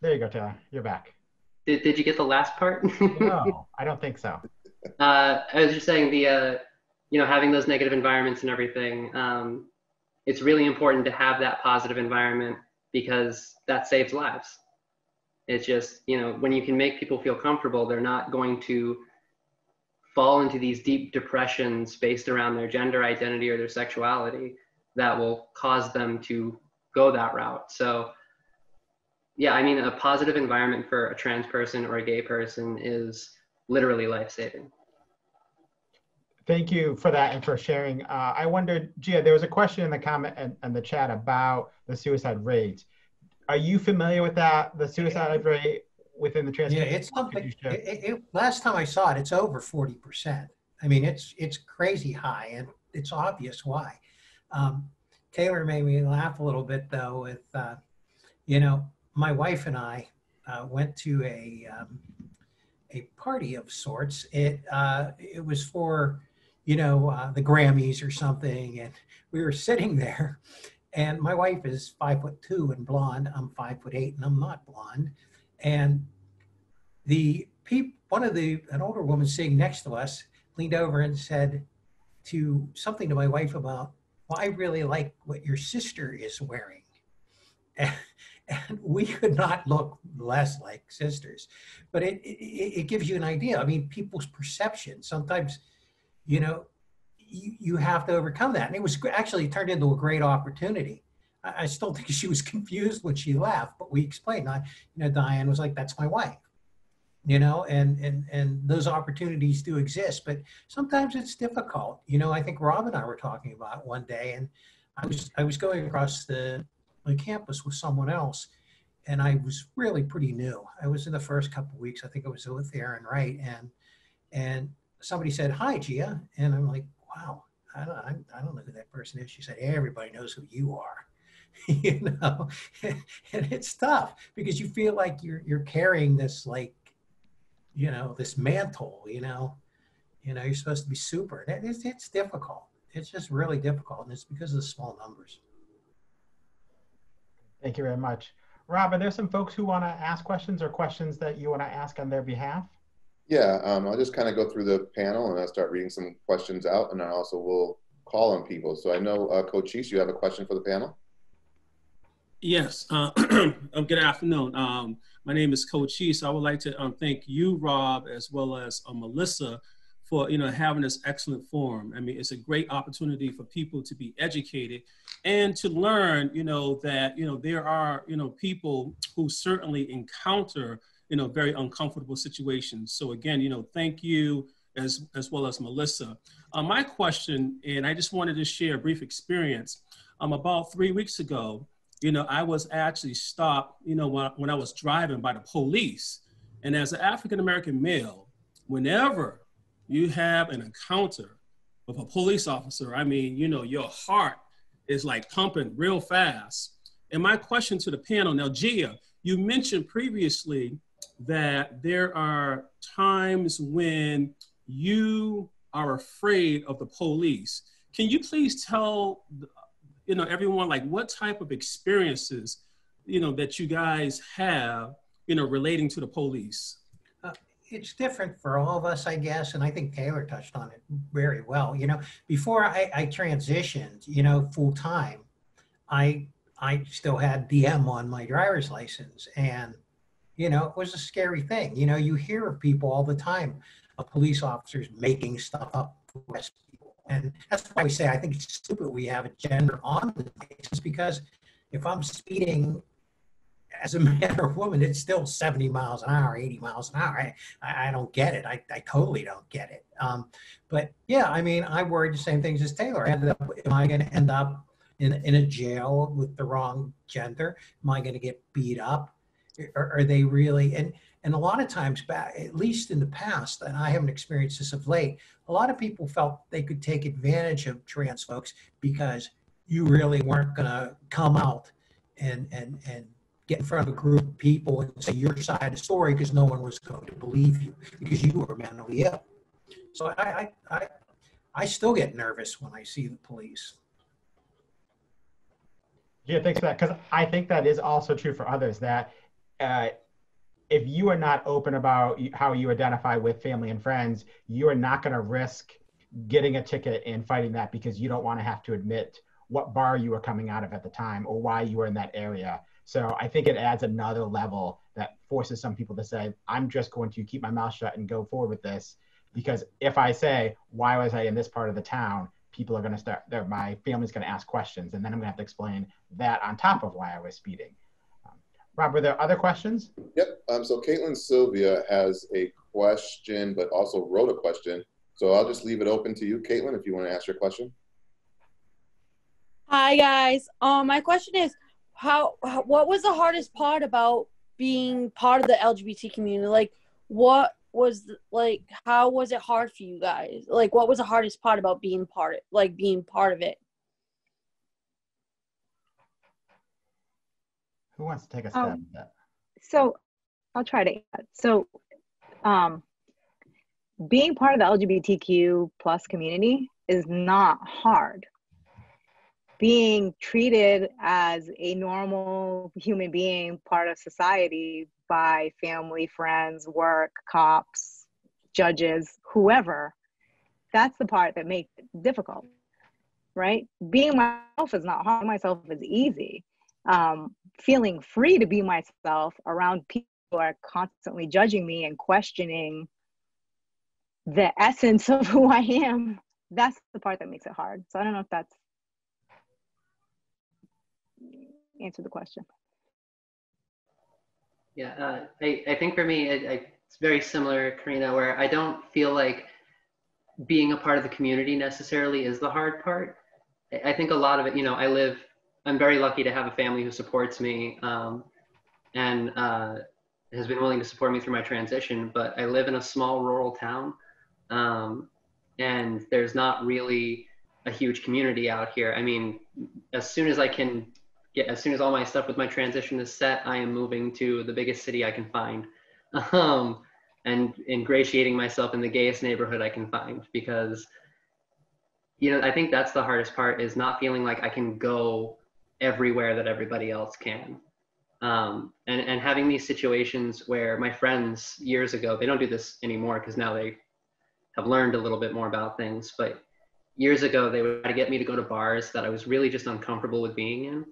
there you go, Taylor. You're back. Did, did you get the last part? no, I don't think so. Uh, I was just saying the, uh, you know, having those negative environments and everything, um, it's really important to have that positive environment because that saves lives. It's just, you know, when you can make people feel comfortable, they're not going to fall into these deep depressions based around their gender identity or their sexuality that will cause them to go that route. So, yeah, I mean, a positive environment for a trans person or a gay person is literally life saving. Thank you for that and for sharing. Uh, I wondered, Gia, there was a question in the comment and, and the chat about the suicide rate. Are you familiar with that, the suicide rate within the trans? Yeah, it's something. It, it, it, last time I saw it, it's over forty percent. I mean, it's it's crazy high, and it's obvious why. Um, Taylor made me laugh a little bit though. With uh, you know, my wife and I uh, went to a um, a party of sorts. It uh, it was for you know uh, the Grammys or something, and we were sitting there. And my wife is five foot two and blonde. I'm five foot eight and I'm not blonde. And the peop, one of the an older woman sitting next to us leaned over and said to something to my wife about, "Well, I really like what your sister is wearing." And, and we could not look less like sisters but it, it, it gives you an idea. I mean people's perception sometimes you know you, you have to overcome that. And it was actually turned into a great opportunity. I, I still think she was confused when she left but we explained I, you know diane was like that's my wife you know and and and those opportunities do exist but sometimes it's difficult you know i think rob and i were talking about one day and i was i was going across the my campus with someone else, and I was really pretty new. I was in the first couple weeks. I think I was with Aaron Wright, and and somebody said, "Hi, Gia," and I'm like, "Wow, I don't, I don't know who that person is." She said, "Everybody knows who you are." you know, and it's tough because you feel like you're you're carrying this like, you know, this mantle. You know, you know, you're supposed to be super. It's it's difficult. It's just really difficult, and it's because of the small numbers. Thank you very much. Rob, are there some folks who want to ask questions or questions that you want to ask on their behalf? Yeah, um, I'll just kind of go through the panel and I'll start reading some questions out and I also will call on people. So I know, uh, Coach Cheese, you have a question for the panel? Yes, uh, um, good afternoon. Um, my name is Coach so I would like to um, thank you, Rob, as well as uh, Melissa for you know having this excellent forum. I mean, it's a great opportunity for people to be educated and to learn, you know, that you know there are you know people who certainly encounter you know very uncomfortable situations. So again, you know, thank you as as well as Melissa. Uh, my question, and I just wanted to share a brief experience. Um, about three weeks ago, you know, I was actually stopped, you know, when, when I was driving by the police. And as an African American male, whenever you have an encounter with a police officer, I mean, you know, your heart is like pumping real fast. And my question to the panel now, Gia, you mentioned previously that there are times when you are afraid of the police. Can you please tell you know everyone like what type of experiences you know that you guys have you know relating to the police? Uh, it's different for all of us, I guess, and I think Taylor touched on it very well. You know, before I, I transitioned, you know, full time, I I still had DM on my driver's license, and you know, it was a scary thing. You know, you hear of people all the time, of police officers making stuff up and that's why we say I think it's stupid we have a gender on the license because if I'm speeding as a man or woman, it's still 70 miles an hour, 80 miles an hour. I, I don't get it. I, I totally don't get it. Um, but yeah, I mean, I worried the same things as Taylor. I ended up, am I going to end up in, in a jail with the wrong gender? Am I going to get beat up? Are, are they really, and, and a lot of times back, at least in the past, and I haven't experienced this of late, a lot of people felt they could take advantage of trans folks because you really weren't going to come out and, and, and get in front of a group of people and say your side of the story because no one was going to believe you because you were mentally ill. So I, I, I, I still get nervous when I see the police. Yeah, thanks for that. Because I think that is also true for others that uh, if you are not open about how you identify with family and friends, you are not going to risk getting a ticket and fighting that because you don't want to have to admit what bar you were coming out of at the time or why you were in that area. So I think it adds another level that forces some people to say, I'm just going to keep my mouth shut and go forward with this. Because if I say, why was I in this part of the town? People are going to start, my family's going to ask questions. And then I'm going to have to explain that on top of why I was speeding. Rob, were there other questions? Yep. Um, so Caitlin Sylvia has a question, but also wrote a question. So I'll just leave it open to you, Caitlin, if you want to ask your question. Hi guys. Um, my question is, how, how what was the hardest part about being part of the LGBT community? Like, what was like? How was it hard for you guys? Like, what was the hardest part about being part of, like being part of it? Who wants to take a stab Um, at that? So I'll try to add. So um, being part of the LGBTQ plus community is not hard. Being treated as a normal human being, part of society by family, friends, work, cops, judges, whoever, that's the part that makes it difficult, right? Being myself is not hard. Myself is easy. Um, feeling free to be myself around people who are constantly judging me and questioning the essence of who I am, that's the part that makes it hard. So I don't know if that's answered the question. Yeah, uh, I, I think for me, I, it's very similar, Karina, where I don't feel like being a part of the community necessarily is the hard part. I think a lot of it, you know, I live, I'm very lucky to have a family who supports me um, and uh, has been willing to support me through my transition, but I live in a small rural town um, and there's not really a huge community out here. I mean, as soon as I can get, as soon as all my stuff with my transition is set, I am moving to the biggest city I can find, um, and ingratiating myself in the gayest neighborhood I can find because, you know, I think that's the hardest part is not feeling like I can go everywhere that everybody else can. Um, and, and having these situations where my friends years ago, they don't do this anymore because now they have learned a little bit more about things. But years ago, they would try to get me to go to bars that I was really just uncomfortable with being in.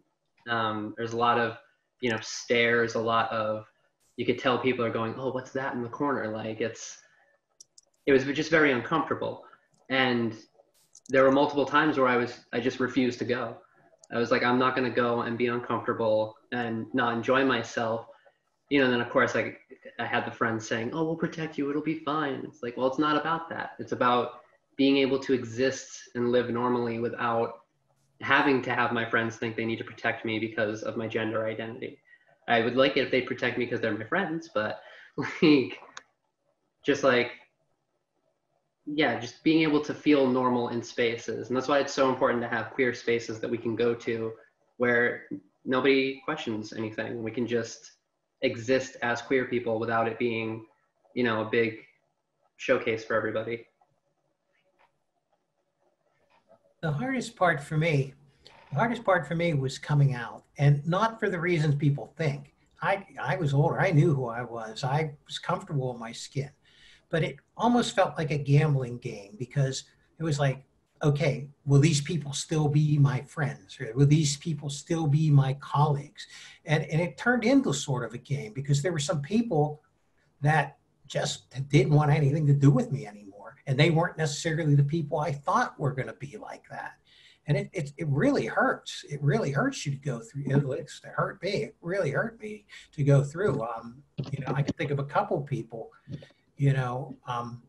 Um, there's a lot of, you know, stares, a lot of, you could tell people are going, oh, what's that in the corner? Like it's, it was just very uncomfortable. And there were multiple times where I was, I just refused to go. I was like, I'm not going to go and be uncomfortable and not enjoy myself. You know, and then of course, like I had the friends saying, "Oh, we'll protect you. It'll be fine." It's like, well, it's not about that. It's about being able to exist and live normally without having to have my friends think they need to protect me because of my gender identity. I would like it if they protect me because they're my friends, but like, just like, yeah, just being able to feel normal in spaces. And that's why it's so important to have queer spaces that we can go to where nobody questions anything. We can just exist as queer people without it being, you know, a big showcase for everybody. The hardest part for me, the hardest part for me was coming out, and not for the reasons people think. I, I was older. I knew who I was. I was comfortable in my skin. But it almost felt like a gambling game because it was like, okay, will these people still be my friends? Or will these people still be my colleagues? And, and it turned into sort of a game because there were some people that just didn't want anything to do with me anymore. And they weren't necessarily the people I thought were going to be like that. And it, it, it really hurts. It really hurts you to go through. It, hurt me. It really hurt me to go through. Um, you know, I can think of a couple people, you know, um,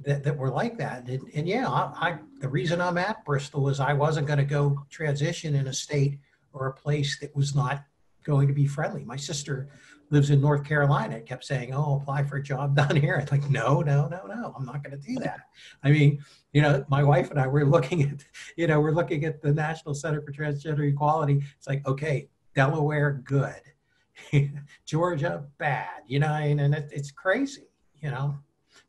that, that were like that. And, and yeah, I, I, the reason I'm at Bristol is I wasn't going to go transition in a state or a place that was not going to be friendly. My sister lives in North Carolina. It kept saying, "Oh, apply for a job down here." I'm like, "No, no, no, no. I'm not going to do that." I mean, you know, my wife and I were looking at, you know, we're looking at the National Center for Transgender Equality. It's like, okay, Delaware, good. Georgia, bad. You know, and, and it, it's crazy. You know,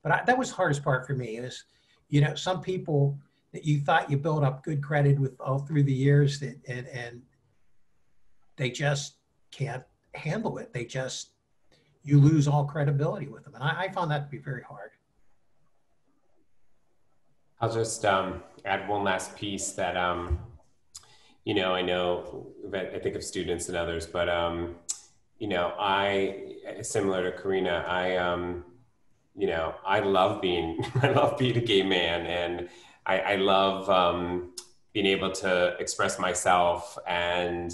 but I, that was the hardest part for me is, you know, some people that you thought you built up good credit with all through the years that and and they just can't handle it. They just you lose all credibility with them. And I, I found that to be very hard. I'll just um, add one last piece that, um, you know, I know, that I think of students and others, but, um, you know, I, similar to Karina, I, um, you know, I love being, I love being a gay man and I, I love um, being able to express myself and,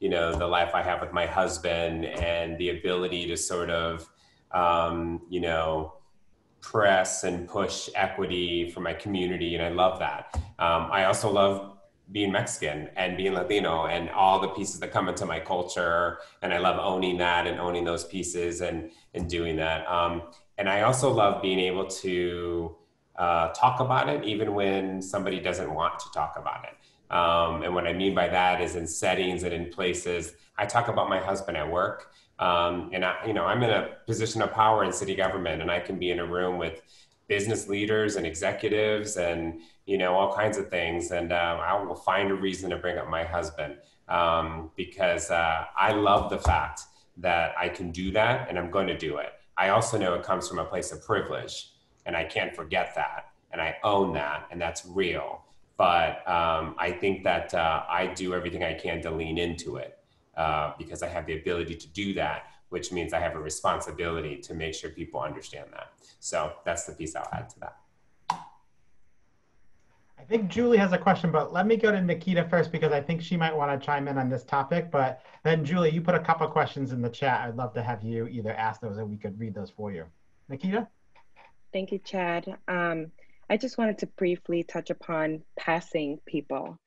you know, the life I have with my husband and the ability to sort of, um, you know, press and push equity for my community, and I love that. Um, I also love being Mexican and being Latino and all the pieces that come into my culture, and I love owning that and owning those pieces and and doing that. Um, and I also love being able to uh, talk about it, even when somebody doesn't want to talk about it. Um, and what I mean by that is in settings and in places. I talk about my husband at work. Um, and I, you know, I'm in a position of power in city government, and I can be in a room with business leaders and executives, and you know, all kinds of things. And uh, I will find a reason to bring up my husband um, because uh, I love the fact that I can do that, and I'm going to do it. I also know it comes from a place of privilege, and I can't forget that, and I own that, and that's real. But um, I think that uh, I do everything I can to lean into it uh, because I have the ability to do that, which means I have a responsibility to make sure people understand that. So that's the piece I'll add to that. I think Julie has a question, but let me go to Nikita first because I think she might want to chime in on this topic. But then, Julie, you put a couple questions in the chat. I'd love to have you either ask those or we could read those for you. Nikita? Thank you, Chad. Um, I just wanted to briefly touch upon passing people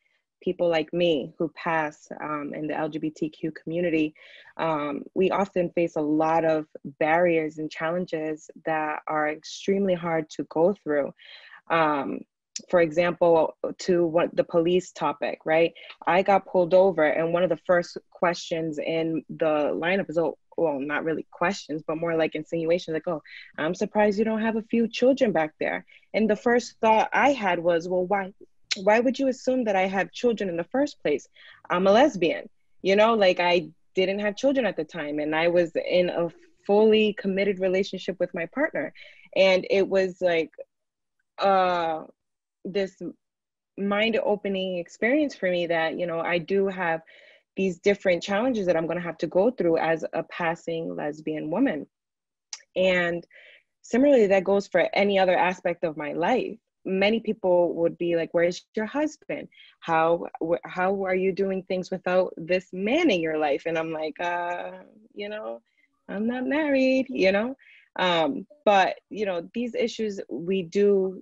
people like me who pass um, in the LGBTQ community, um, we often face a lot of barriers and challenges that are extremely hard to go through. Um, for example, to what the police topic, right? I got pulled over, and one of the first questions in the lineup is, oh, well, not really questions, but more like insinuations like, oh, I'm surprised you don't have a few children back there. And the first thought I had was, well, why why would you assume that I have children in the first place? I'm a lesbian, you know, like I didn't have children at the time and I was in a fully committed relationship with my partner. And it was like uh this mind opening experience for me that, you know, I do have these different challenges that I'm going to have to go through as a passing lesbian woman. And similarly, that goes for any other aspect of my life. Many people would be like where's your husband? How wh- how are you doing things without this man in your life? And i'm like uh you know i'm not married you know? Um but you know these issues we do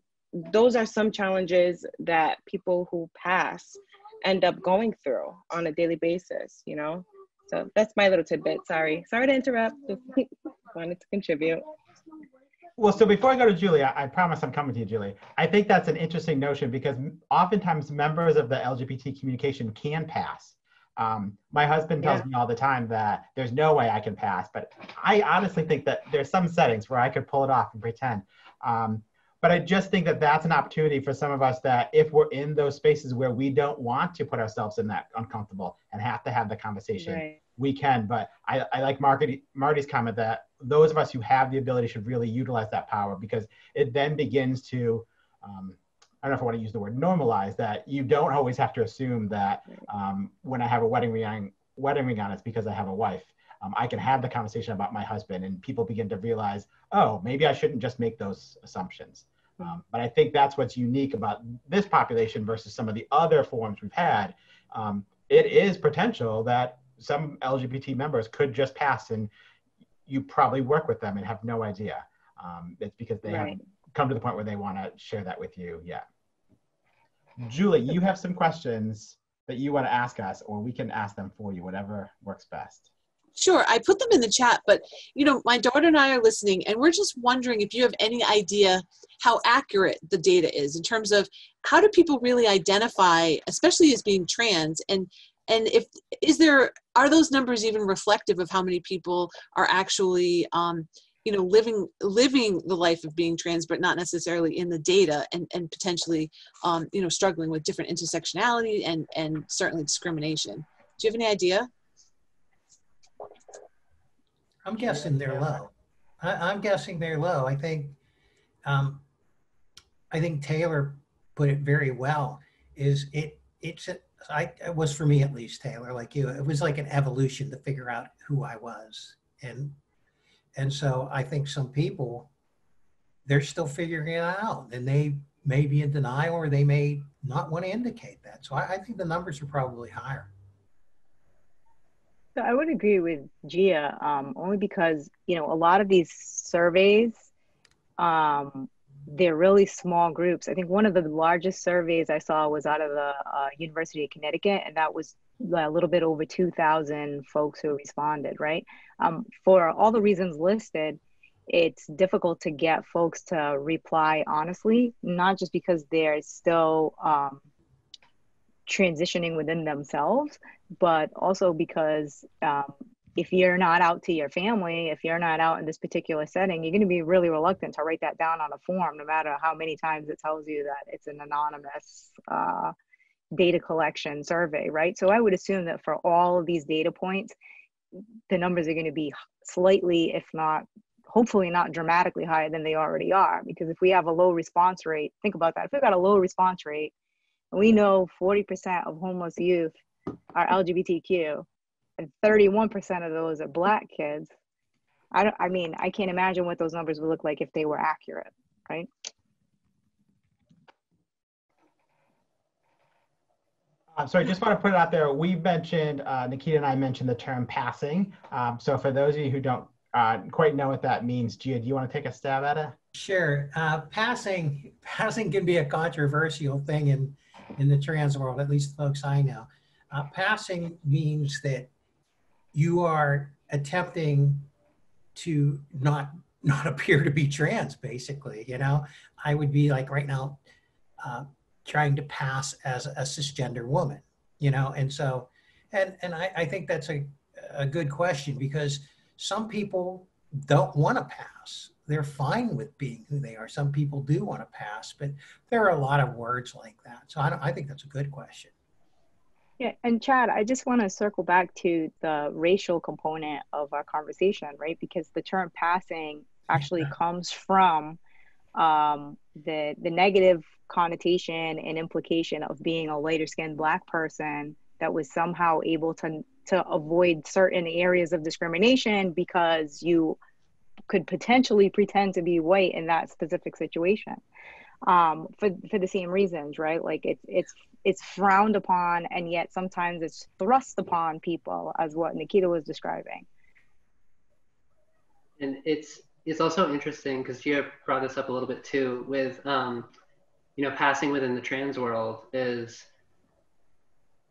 those are some challenges that people who pass end up going through on a daily basis you know so that's my little tidbit sorry sorry to interrupt wanted to contribute well, so before I go to Julie, I, I, promise I'm coming to you, Julie. I think that's an interesting notion because oftentimes members of the LGBT communication can pass. Um, my husband tells yeah. me all the time that there's no way I can pass, but I honestly think that there's some settings where I could pull it off and pretend. Um, but I just think that that's an opportunity for some of us that if we're in those spaces where we don't want to put ourselves in that uncomfortable and have to have the conversation, right. we can. But I, I like Marty, Marty's comment that those of us who have the ability should really utilize that power because it then begins to um, I don't know if I want to use the word normalize that you don't always have to assume that um, when I have a wedding ring on, wedding ring on, it's because I have a wife. Um, I can have the conversation about my husband, and people begin to realize, oh, maybe I shouldn't just make those assumptions. Um, but I think that's what's unique about this population versus some of the other forms we've had. Um, it is potential that some LGBT members could just pass and you probably work with them and have no idea. Um, it's because they right. haven't come to the point where they want to share that with you yet. Julie, you have some questions that you want to ask us, or we can ask them for you, whatever works best. Sure, I put them in the chat, but you know, my daughter and I are listening, and we're just wondering if you have any idea how accurate the data is in terms of how do people really identify, especially as being trans, and and if is there are those numbers even reflective of how many people are actually um, you know living living the life of being trans but not necessarily in the data and and potentially um, you know struggling with different intersectionality and and certainly discrimination? Do you have any idea I'm guessing they're low. I, I'm guessing they're low. I think, um, I think Taylor put it very well. Is it? It's a, I it was for me at least, Taylor, like you. It was like an evolution to figure out who I was, and and so I think some people they're still figuring it out, and they may be in denial or they may not want to indicate that. So I, I think the numbers are probably higher. So I would agree with Gia, um, only because you know a lot of these surveys, um, they're really small groups. I think one of the largest surveys I saw was out of the uh, University of Connecticut, and that was a little bit over two thousand folks who responded. Right, um, for all the reasons listed, it's difficult to get folks to reply honestly, not just because they're still um, transitioning within themselves, but also because um, if you're not out to your family, if you're not out in this particular setting, you're going to be really reluctant to write that down on a form, no matter how many times it tells you that it's an anonymous uh, data collection survey, right? So I would assume that for all of these data points, the numbers are going to be slightly, if not, hopefully not dramatically higher than they already are. Because if we have a low response rate, think about that. If we've got a low response rate, we know 40% of homeless youth are LGBTQ, and 31% of those are Black kids. I don't. I mean, I can't imagine what those numbers would look like if they were accurate, right? Um, so I just want to put it out there. We mentioned, uh, Nikita and I mentioned the term passing. Um, so for those of you who don't uh, quite know what that means, Gia, do you want to take a stab at it? Sure. Uh, passing passing can be a controversial thing in in the trans world, at least folks I know. Uh, passing means that you are attempting to not not appear to be trans basically you know? I would be like right now uh, trying to pass as a cisgender woman you know? And so and and i, I think that's a, a good question because some people don't want to pass they're fine with being who they are some people do want to pass but there are a lot of words like that so i, I think that's a good question yeah, and Chad, I just want to circle back to the racial component of our conversation, right? Because the term passing actually yeah. comes from um, the the negative connotation and implication of being a lighter skinned black person that was somehow able to to avoid certain areas of discrimination because you could potentially pretend to be white in that specific situation um, for for the same reasons, right? Like it's it's it's frowned upon, and yet sometimes it's thrust upon people, as what Nikita was describing. And it's it's also interesting because Gia brought this up a little bit too with um, you know passing within the trans world is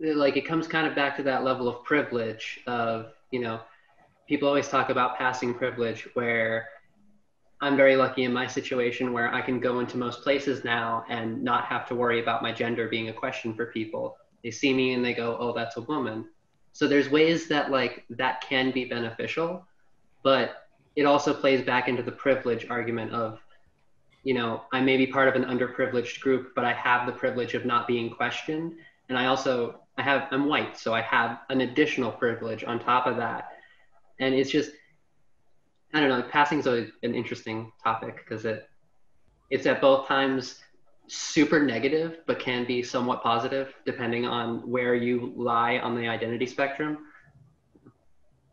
like it comes kind of back to that level of privilege of you know people always talk about passing privilege where I'm very lucky in my situation where I can go into most places now and not have to worry about my gender being a question for people. They see me and they go, "Oh, that's a woman." So there's ways that like that can be beneficial, but it also plays back into the privilege argument of you know, I may be part of an underprivileged group, but I have the privilege of not being questioned. And I also I have I'm white, so I have an additional privilege on top of that. And it's just I don't know. Passing is a, an interesting topic because it it's at both times super negative, but can be somewhat positive depending on where you lie on the identity spectrum.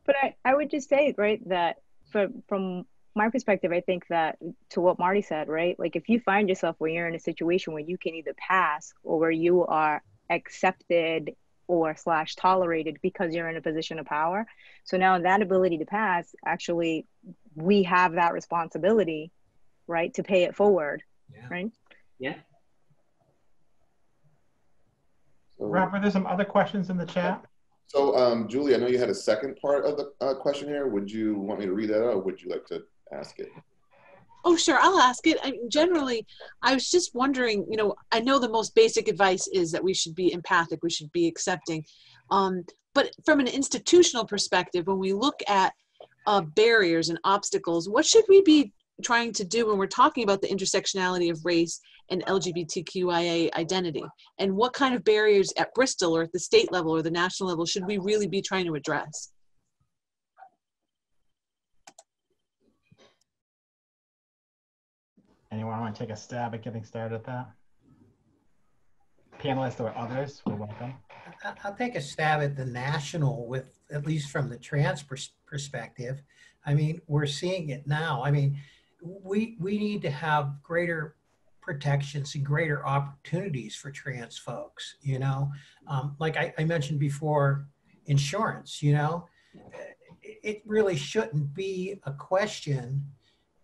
But I, I would just say, right, that for, from my perspective, I think that to what Marty said, right, like if you find yourself where you're in a situation where you can either pass or where you are accepted or slash tolerated because you're in a position of power. So now that ability to pass, actually, we have that responsibility, right, to pay it forward, yeah. right? Yeah. So, Robert, there's some other questions in the chat. So, um, Julie, I know you had a second part of the uh, question here. Would you want me to read that out, or would you like to ask it? Oh, sure. I'll ask it. I mean, generally, I was just wondering, you know, I know the most basic advice is that we should be empathic, we should be accepting. Um, but from an institutional perspective, when we look at uh, barriers and obstacles, what should we be trying to do when we're talking about the intersectionality of race and LGBTQIA identity? And what kind of barriers at Bristol or at the state level or the national level should we really be trying to address? Anyone want to take a stab at getting started at that? Panelists or others, we're welcome. I'll take a stab at the national with, at least from the trans pers- perspective. I mean, we're seeing it now. I mean, we, we need to have greater protections and greater opportunities for trans folks, you know? Um, like I, I mentioned before, insurance, you know? It really shouldn't be a question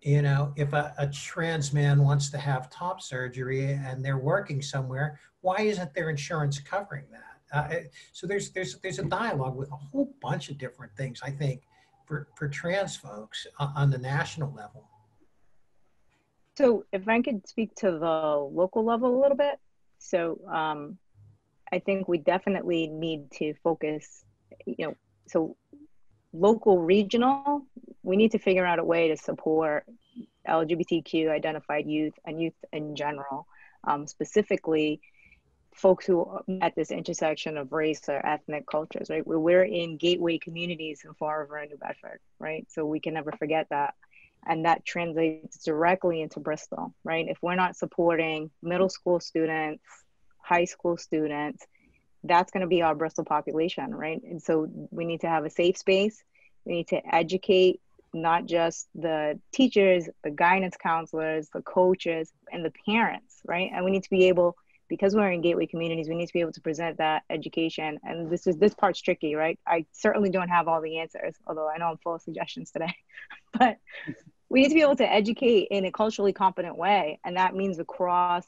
you know, if a, a, trans man wants to have top surgery and they're working somewhere, why isn't their insurance covering that? Uh, so there's there's there's a dialogue with a whole bunch of different things. I think for for trans folks on the national level. So if I could speak to the local level a little bit, so um, I think we definitely need to focus. You know, so local regional we need to figure out a way to support lgbtq identified youth and youth in general um, specifically folks who are at this intersection of race or ethnic cultures right we're in gateway communities in fall river and new bedford right so we can never forget that and that translates directly into bristol right if we're not supporting middle school students high school students that's going to be our Bristol population, right? And so we need to have a safe space. We need to educate not just the teachers, the guidance counselors, the coaches, and the parents, right? And we need to be able, because we're in gateway communities, we need to be able to present that education. And this is this part's tricky, right? I certainly don't have all the answers, although I know I'm full of suggestions today. but we need to be able to educate in a culturally competent way, and that means across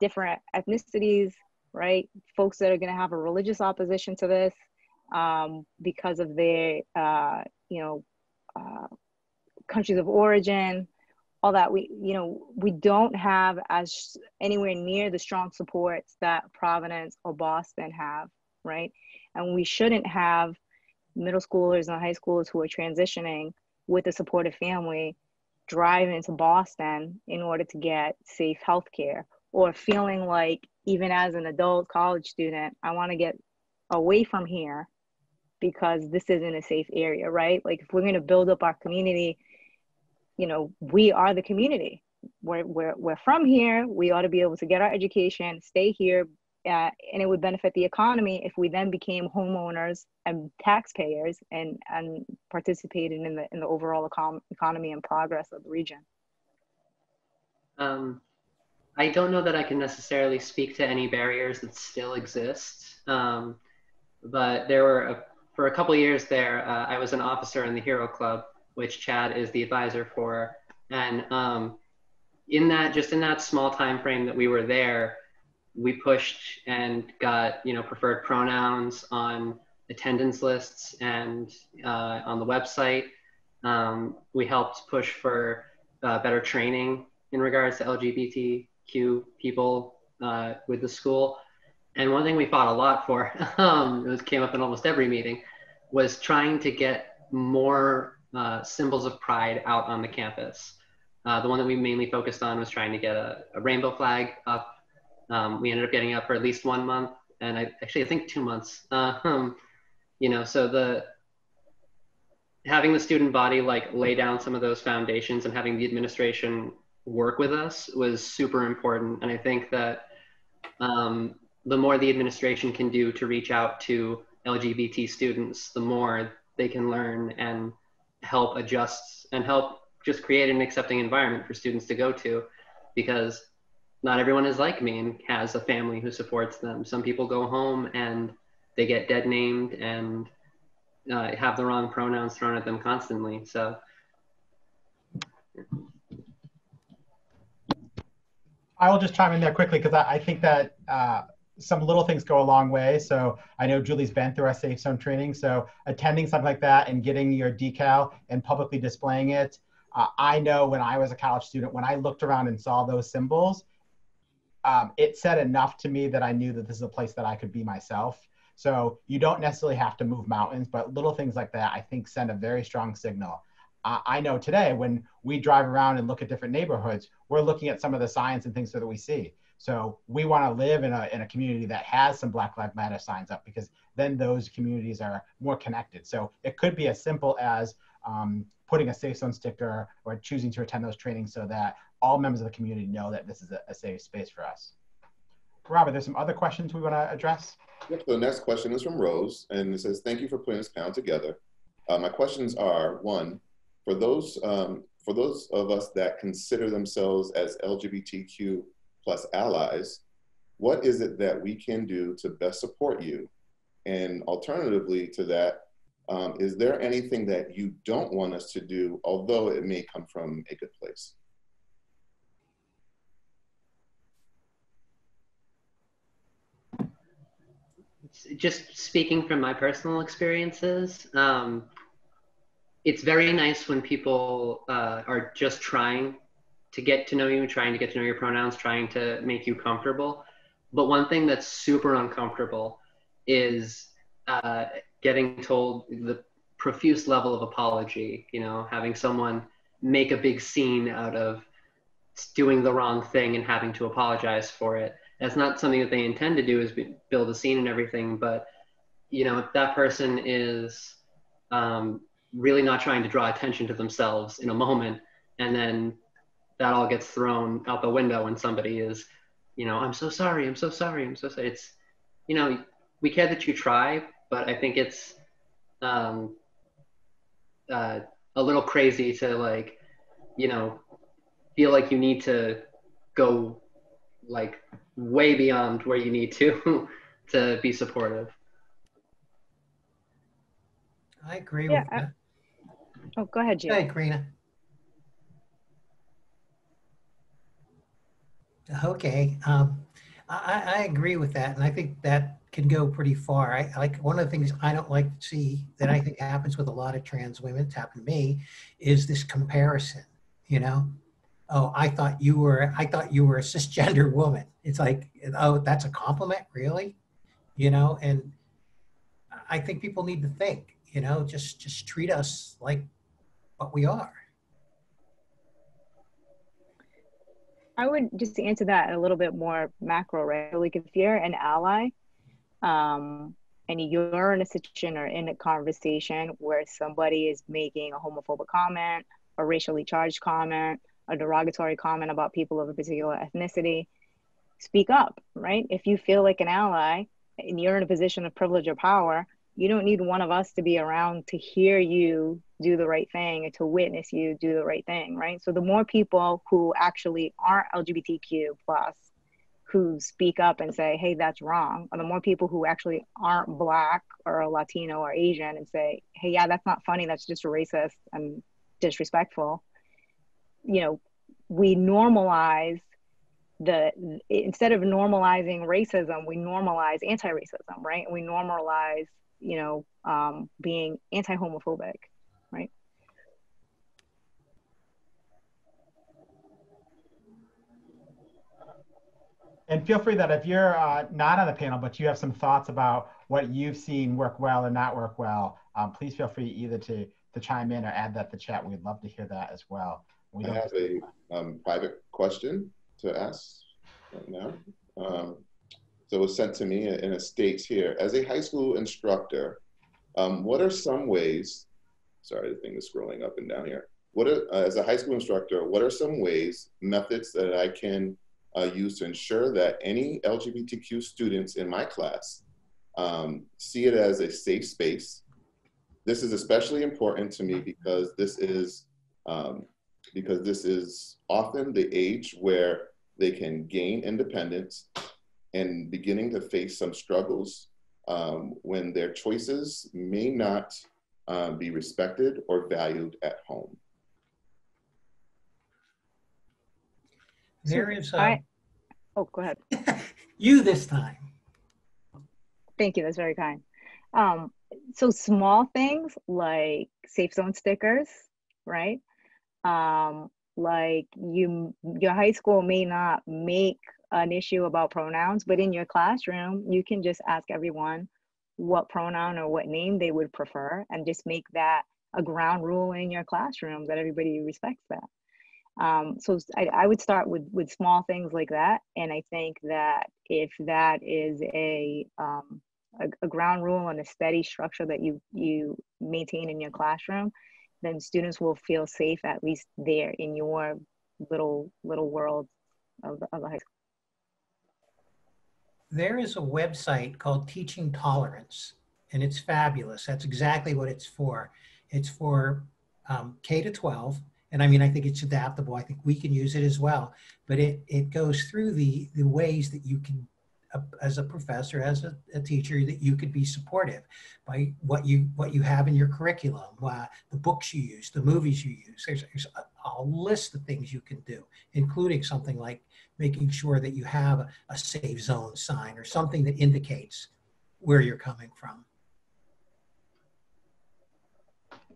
different ethnicities, right? Folks that are going to have a religious opposition to this um, because of their, uh, you know, uh, countries of origin, all that. We, you know, we don't have as anywhere near the strong supports that Providence or Boston have, right? And we shouldn't have middle schoolers and high schoolers who are transitioning with a supportive family driving to Boston in order to get safe health care or feeling like even as an adult college student, I want to get away from here because this isn't a safe area, right? Like if we're going to build up our community, you know, we are the community. We're, we're, we're from here. We ought to be able to get our education, stay here, uh, and it would benefit the economy if we then became homeowners and taxpayers and, and participated in the, in the overall econ- economy and progress of the region. Um, I don't know that I can necessarily speak to any barriers that still exist, um, but there were a, for a couple years there. Uh, I was an officer in the Hero Club, which Chad is the advisor for, and um, in that just in that small time frame that we were there, we pushed and got you know preferred pronouns on attendance lists and uh, on the website. Um, we helped push for uh, better training in regards to LGBTQ people uh, with the school. And one thing we fought a lot for, um, it came up in almost every meeting, was trying to get more uh, symbols of pride out on the campus. Uh, the one that we mainly focused on was trying to get a, a rainbow flag up. Um, we ended up getting up for at least one month, and I actually I think two months. Um, you know, so the having the student body like lay down some of those foundations and having the administration work with us was super important. And I think that um, the more the administration can do to reach out to LGBT students, the more they can learn and help adjust and help just create an accepting environment for students to go to because not everyone is like me and has a family who supports them. Some people go home and they get dead named and uh, have the wrong pronouns thrown at them constantly. So I will just chime in there quickly because I, I, think that uh, some little things go a long way. So I know Julie's been through our safe zone training. So attending something like that and getting your decal and publicly displaying it. Uh, I know when I was a college student, when I looked around and saw those symbols, um, it said enough to me that I knew that this is a place that I could be myself. So you don't necessarily have to move mountains, but little things like that I think send a very strong signal. I know today when we drive around and look at different neighborhoods, we're looking at some of the signs and things that we see. So we want to live in a, in a community that has some Black Lives Matter signs up because then those communities are more connected. So it could be as simple as um, putting a safe zone sticker or choosing to attend those trainings so that all members of the community know that this is a, a safe space for us. Robert, there's some other questions we want to address. Yep, so the next question is from Rose, and it says, thank you for putting this panel together. Uh, my questions are, one, for those, um, for those of us that consider themselves as LGBTQ plus allies, what is it that we can do to best support you? And alternatively to that, um, is there anything that you don't want us to do, although it may come from a good place? Just speaking from my personal experiences, um, it's very nice when people uh, are just trying to get to know you, trying to get to know your pronouns, trying to make you comfortable. But one thing that's super uncomfortable is uh, getting told the profuse level of apology, you know, having someone make a big scene out of doing the wrong thing and having to apologize for it. That's not something that they intend to do is build a scene and everything, but you know, if that person is um, really not trying to draw attention to themselves in a moment and then that all gets thrown out the window when somebody is you know i'm so sorry i'm so sorry i'm so sorry it's you know we care that you try but i think it's um, uh, a little crazy to like you know feel like you need to go like way beyond where you need to to be supportive i agree yeah, with that Oh, go ahead, Jill. Hey, Karina. Okay, um, I, I agree with that, and I think that can go pretty far. I like one of the things I don't like to see that I think happens with a lot of trans women. It's happened to me, is this comparison. You know, oh, I thought you were, I thought you were a cisgender woman. It's like, oh, that's a compliment, really? You know, and I think people need to think. You know, just just treat us like what we are. I would just answer that a little bit more macro, right? Like if you're an ally, um, and you're in a situation or in a conversation where somebody is making a homophobic comment, a racially charged comment, a derogatory comment about people of a particular ethnicity, speak up, right? If you feel like an ally and you're in a position of privilege or power, you don't need one of us to be around to hear you do the right thing and to witness you do the right thing right? So the more people who actually aren't lgbtq plus who speak up and say hey that's wrong or the more people who actually aren't black or latino or asian and say hey yeah that's not funny. That's just racist and disrespectful you know we normalize the instead of normalizing racism we normalize anti-racism right? We normalize you know, um, being anti-homophobic, right? And feel free that if you're uh, not on the panel, but you have some thoughts about what you've seen work well or not work well, um, please feel free either to, to chime in or add that to chat. We'd love to hear that as well. We I have a um, private question to ask right now. Um, so it was sent to me and it states here, as a high school instructor, um, what are some ways, sorry, the thing is scrolling up and down here. What are, uh, as a high school instructor, what are some ways, methods that I can uh, use to ensure that any LGBTQ students in my class um, see it as a safe space? This is especially important to me because this is um, because this is often the age where they can gain independence and beginning to face some struggles um, when their choices may not um, be respected or valued at home. There is. A, I, oh, go ahead. you this time. Thank you. That's very kind. Um, so small things like safe zone stickers, right? Um, like you, your high school may not make an issue about pronouns, but in your classroom, you can just ask everyone what pronoun or what name they would prefer and just make that a ground rule in your classroom that everybody respects that. Um, so I, I, would start with with small things like that, and I think that if that is a um, a, a, ground rule and a steady structure that you you maintain in your classroom, then students will feel safe at least there in your little little world of, of the high school. There is a website called Teaching Tolerance, and it's fabulous. That's exactly what it's for. It's for um, K to 12, and I mean, I think it's adaptable. I think we can use it as well. But it it goes through the the ways that you can as a professor, as a, a, teacher, that you could be supportive by what you what you have in your curriculum, uh, the books you use, the movies you use. There's, there's a, a, list of things you can do, including something like making sure that you have a, a safe zone sign or something that indicates where you're coming from.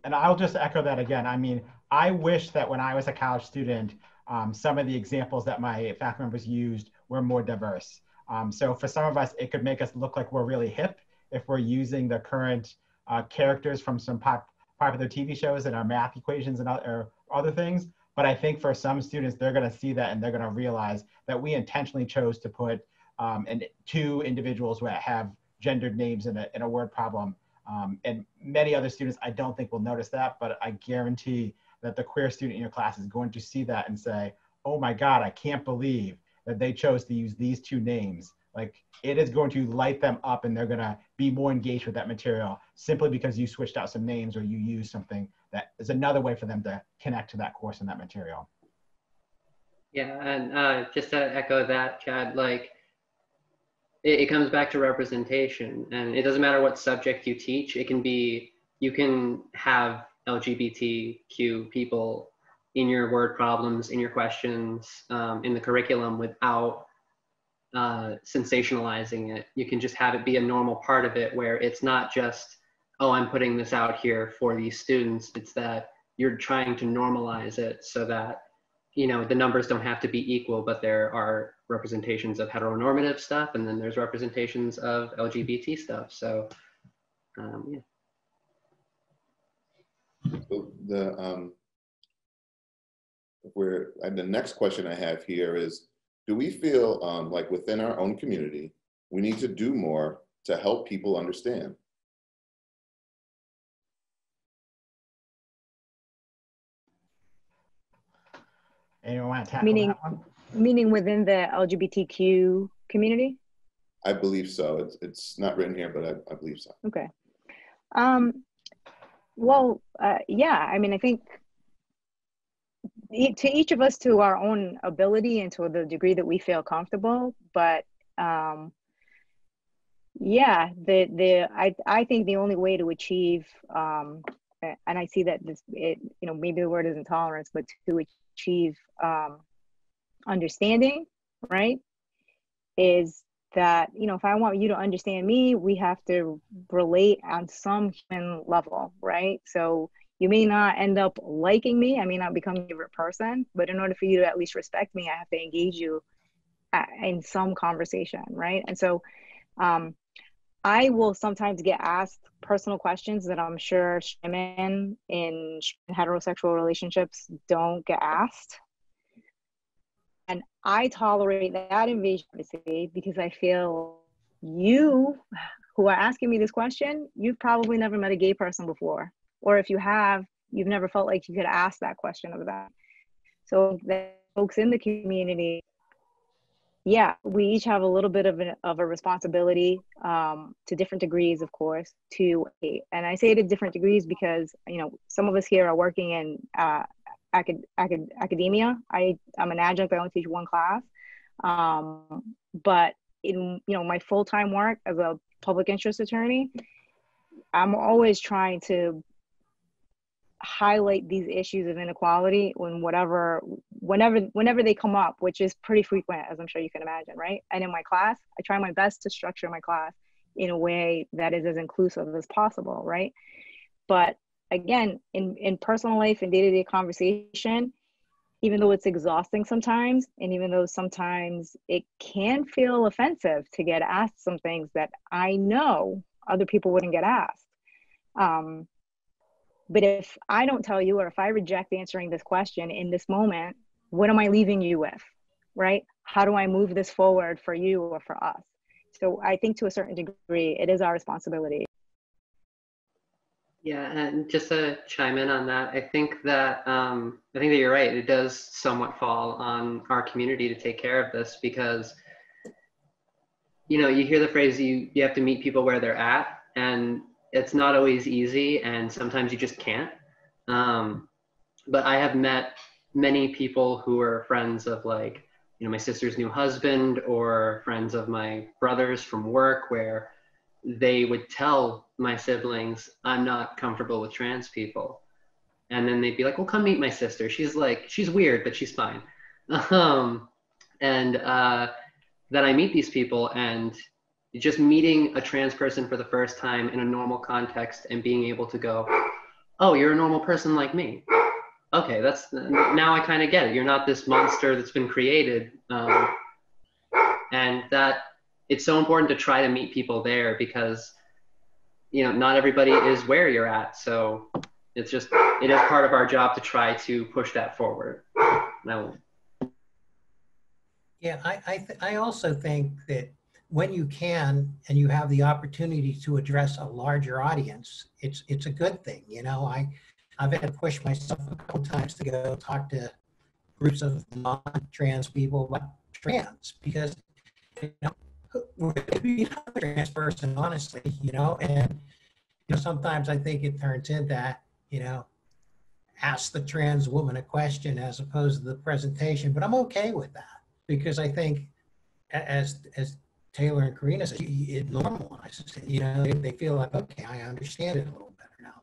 And I'll just echo that again. I mean, I wish that when I was a college student, um, some of the examples that my faculty members used were more diverse. Um, so for some of us, it could make us look like we're really hip if we're using the current uh, characters from some pop, popular TV shows and our math equations and other, other things. But I think for some students, they're going to see that and they're going to realize that we intentionally chose to put um, and two individuals who have gendered names in a, in a word problem. Um, and many other students, I don't think will notice that, but I guarantee that the queer student in your class is going to see that and say, oh my God, I can't believe that they chose to use these two names. Like it is going to light them up and they're going to be more engaged with that material simply because you switched out some names or you use something that is another way for them to connect to that course and that material. Yeah and uh, just to echo that chad like it, it comes back to representation and it doesn't matter what subject you teach it can be you can have lgbtq people in your word problems, in your questions, um, in the curriculum without uh, sensationalizing it. You can just have it be a normal part of it where it's not just, oh, I'm putting this out here for these students. It's that you're trying to normalize it so that, you know, the numbers don't have to be equal, but there are representations of heteronormative stuff and then there's representations of LGBT stuff. So, um, yeah. The, um, where and the next question I have here is, do we feel um, like within our own community, we need to do more to help people understand? Anyone want to tackle meaning, that one? Meaning within the LGBTQ community? I believe so. It's, it's not written here, but I, I believe so. Okay. Um, well, uh, yeah, I mean, I think to each of us to our own ability and to the degree that we feel comfortable but um yeah the the i i think the only way to achieve um and i see that this it you know maybe the word isn't tolerance but to achieve um understanding right is that you know if i want you to understand me we have to relate on some human level right? So you may not end up liking me. I may not become your favorite person, but in order for you to at least respect me, I have to engage you in some conversation, right? And so, um, I will sometimes get asked personal questions that I'm sure women in heterosexual relationships don't get asked. And I tolerate that invasion because I feel you who are asking me this question, you've probably never met a gay person before or if you have you've never felt like you could ask that question of that. So the folks in the community yeah we each have a little bit of, of a responsibility um, to different degrees of course to and i say to different degrees because you know some of us here are working in uh, acad- acad- academia. I i'm an adjunct i only teach one class. Um, but in you know my full-time work as a public interest attorney i'm always trying to highlight these issues of inequality when whatever whenever whenever they come up which is pretty frequent as i'm sure you can imagine right? And in my class i try my best to structure my class in a way that is as inclusive as possible right? But again in in personal life and day-to-day conversation even though it's exhausting sometimes and even though sometimes it can feel offensive to get asked some things that i know other people wouldn't get asked um, but if I don't tell you, or if I reject answering this question in this moment, what am I leaving you with? Right? How do I move this forward for you or for us? So I think to a certain degree, it is our responsibility. Yeah, and just to chime in on that, I think that um, I think that you're right. It does somewhat fall on our community to take care of this because you know you hear the phrase you you have to meet people where they're at, and it's not always easy, and sometimes you just can't. Um, but I have met many people who are friends of like you know my sister's new husband or friends of my brothers from work where they would tell my siblings i'm not comfortable with trans people. And then they'd be like well come meet my sister. She's like she's weird but she's fine. Um, and uh, then i meet these people and just meeting a trans person for the first time in a normal context and being able to go oh you're a normal person like me. Okay that's now i kind of get it. You're not this monster that's been created um, and that it's so important to try to meet people there because you know not everybody is where you're at so it's just it is part of our job to try to push that forward. Now yeah i I, I also think that when you can and you have the opportunity to address a larger audience it's it's a good thing you know? I i've had to push myself a couple times to go talk to groups of non-trans people about trans because you know be a trans person, honestly, you know, and you know, sometimes I think it turns into that, you know, ask the trans woman a question as opposed to the presentation, but I'm okay with that because I think as as Taylor and Karina said, it normalizes it. You know, they, they feel like, okay, I understand it a little better now.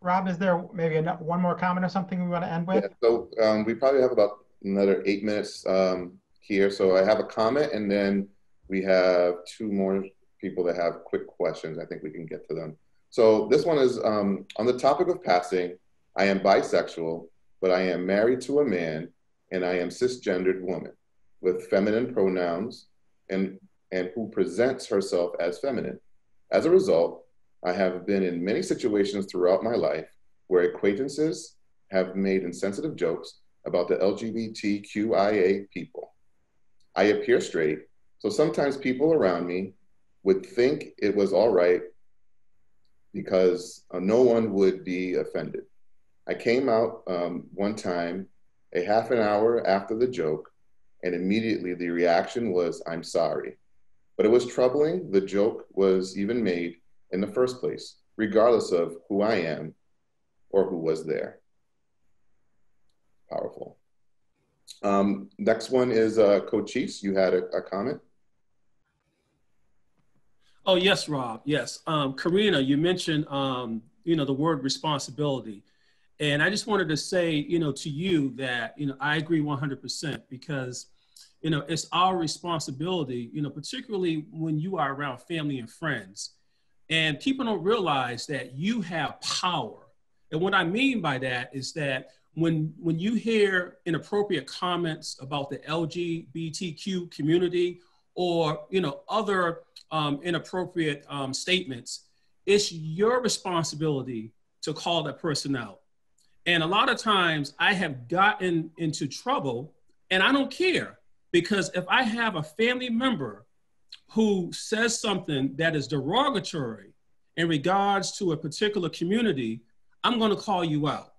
Rob, is there maybe one more comment or something we want to end with? Yeah, so um, we probably have about another eight minutes um, here. So I have a comment and then we have two more people that have quick questions. I think we can get to them. So this one is um, on the topic of passing. I am bisexual, but I am married to a man and I am cisgendered woman with feminine pronouns and, and who presents herself as feminine. As a result, I have been in many situations throughout my life where acquaintances have made insensitive jokes about the LGBTQIA people. I appear straight, so sometimes people around me would think it was all right because uh, no one would be offended. I came out um, one time a half an hour after the joke, and immediately the reaction was, I'm sorry. But it was troubling the joke was even made in the first place, regardless of who I am or who was there. Powerful. Um, next one is uh, Cochise. You had a, a, comment? Oh, yes, Rob. Yes. Um, Karina, you mentioned, um, you know, the word responsibility. And I just wanted to say, you know, to you that, you know, I agree 100% because, you know, it's our responsibility, you know, particularly when you are around family and friends and people don't realize that you have power. And what I mean by that is that when when you hear inappropriate comments about the LGBTQ community or you know other um, inappropriate um, statements, it's your responsibility to call that person out. And a lot of times I have gotten into trouble and I don't care because if I have a family member who says something that is derogatory in regards to a particular community, I'm going to call you out.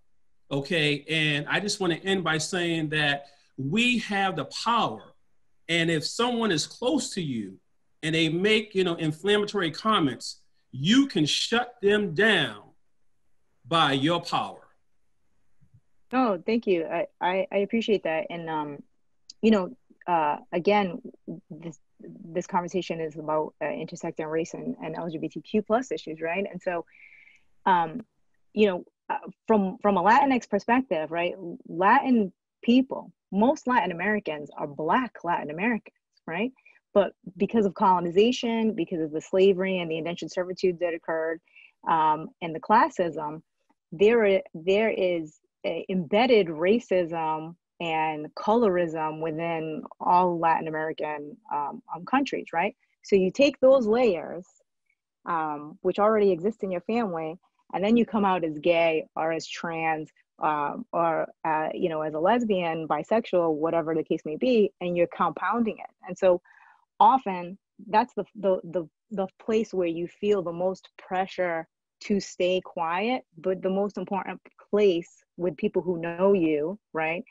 Okay. And I just want to end by saying that we have the power. And if someone is close to you and they make, you know, inflammatory comments, you can shut them down by your power. Oh, thank you. I, I, I appreciate that. And, um, you know, uh, again, this this conversation is about uh, intersecting race and, and LGBTQ plus issues, right? And so, um, you know, uh, from from a Latinx perspective, right? Latin people, most Latin Americans are Black Latin Americans, right? But because of colonization, because of the slavery and the indentured servitude that occurred, um, and the classism, there there is embedded racism and colorism within all Latin American um, um, countries, right? So you take those layers, um, which already exist in your family, and then you come out as gay or as trans um, or uh, you know as a lesbian, bisexual, whatever the case may be, and you're compounding it. And so often that's the, the the the place where you feel the most pressure to stay quiet but the most important place with people who know you right?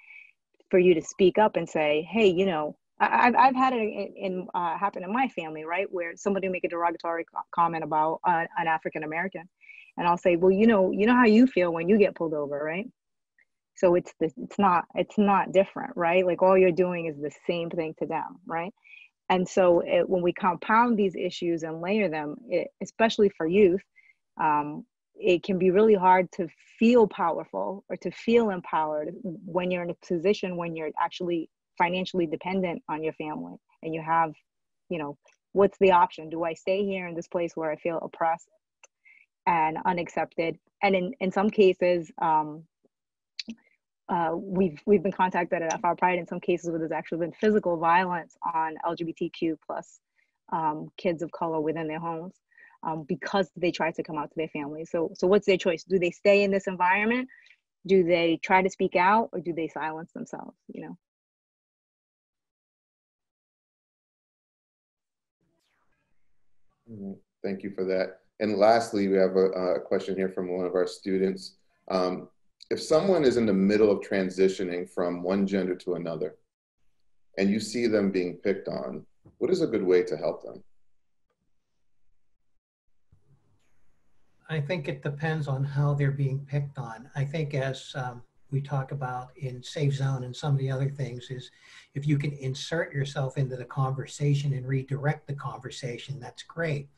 For you to speak up and say hey you know I, have I've had it in, in uh, happen in my family right? Where somebody make a derogatory comment about uh, an african american. And i'll say well you know you know how you feel when you get pulled over right? So it's the, it's not it's not different right? Like all you're doing is the same thing to them right? And so it, when we compound these issues and layer them it, especially for youth um, it can be really hard to feel powerful or to feel empowered when you're in a position when you're actually financially dependent on your family and you have you know what's the option? Do i stay here in this place where i feel oppressed and unaccepted? And in in some cases um, uh, we've we've been contacted at FR Pride in some cases where there's actually been physical violence on LGBTQ plus um, kids of color within their homes um, because they try to come out to their families. So so what's their choice? Do they stay in this environment? Do they try to speak out or do they silence themselves? You know. Mm-hmm. Thank you for that. And lastly, we have a, a question here from one of our students. Um, if someone is in the middle of transitioning from one gender to another and you see them being picked on, what is a good way to help them? I think it depends on how they're being picked on. I think as um, we talk about in Safe Zone and some of the other things is if you can insert yourself into the conversation and redirect the conversation, that's great.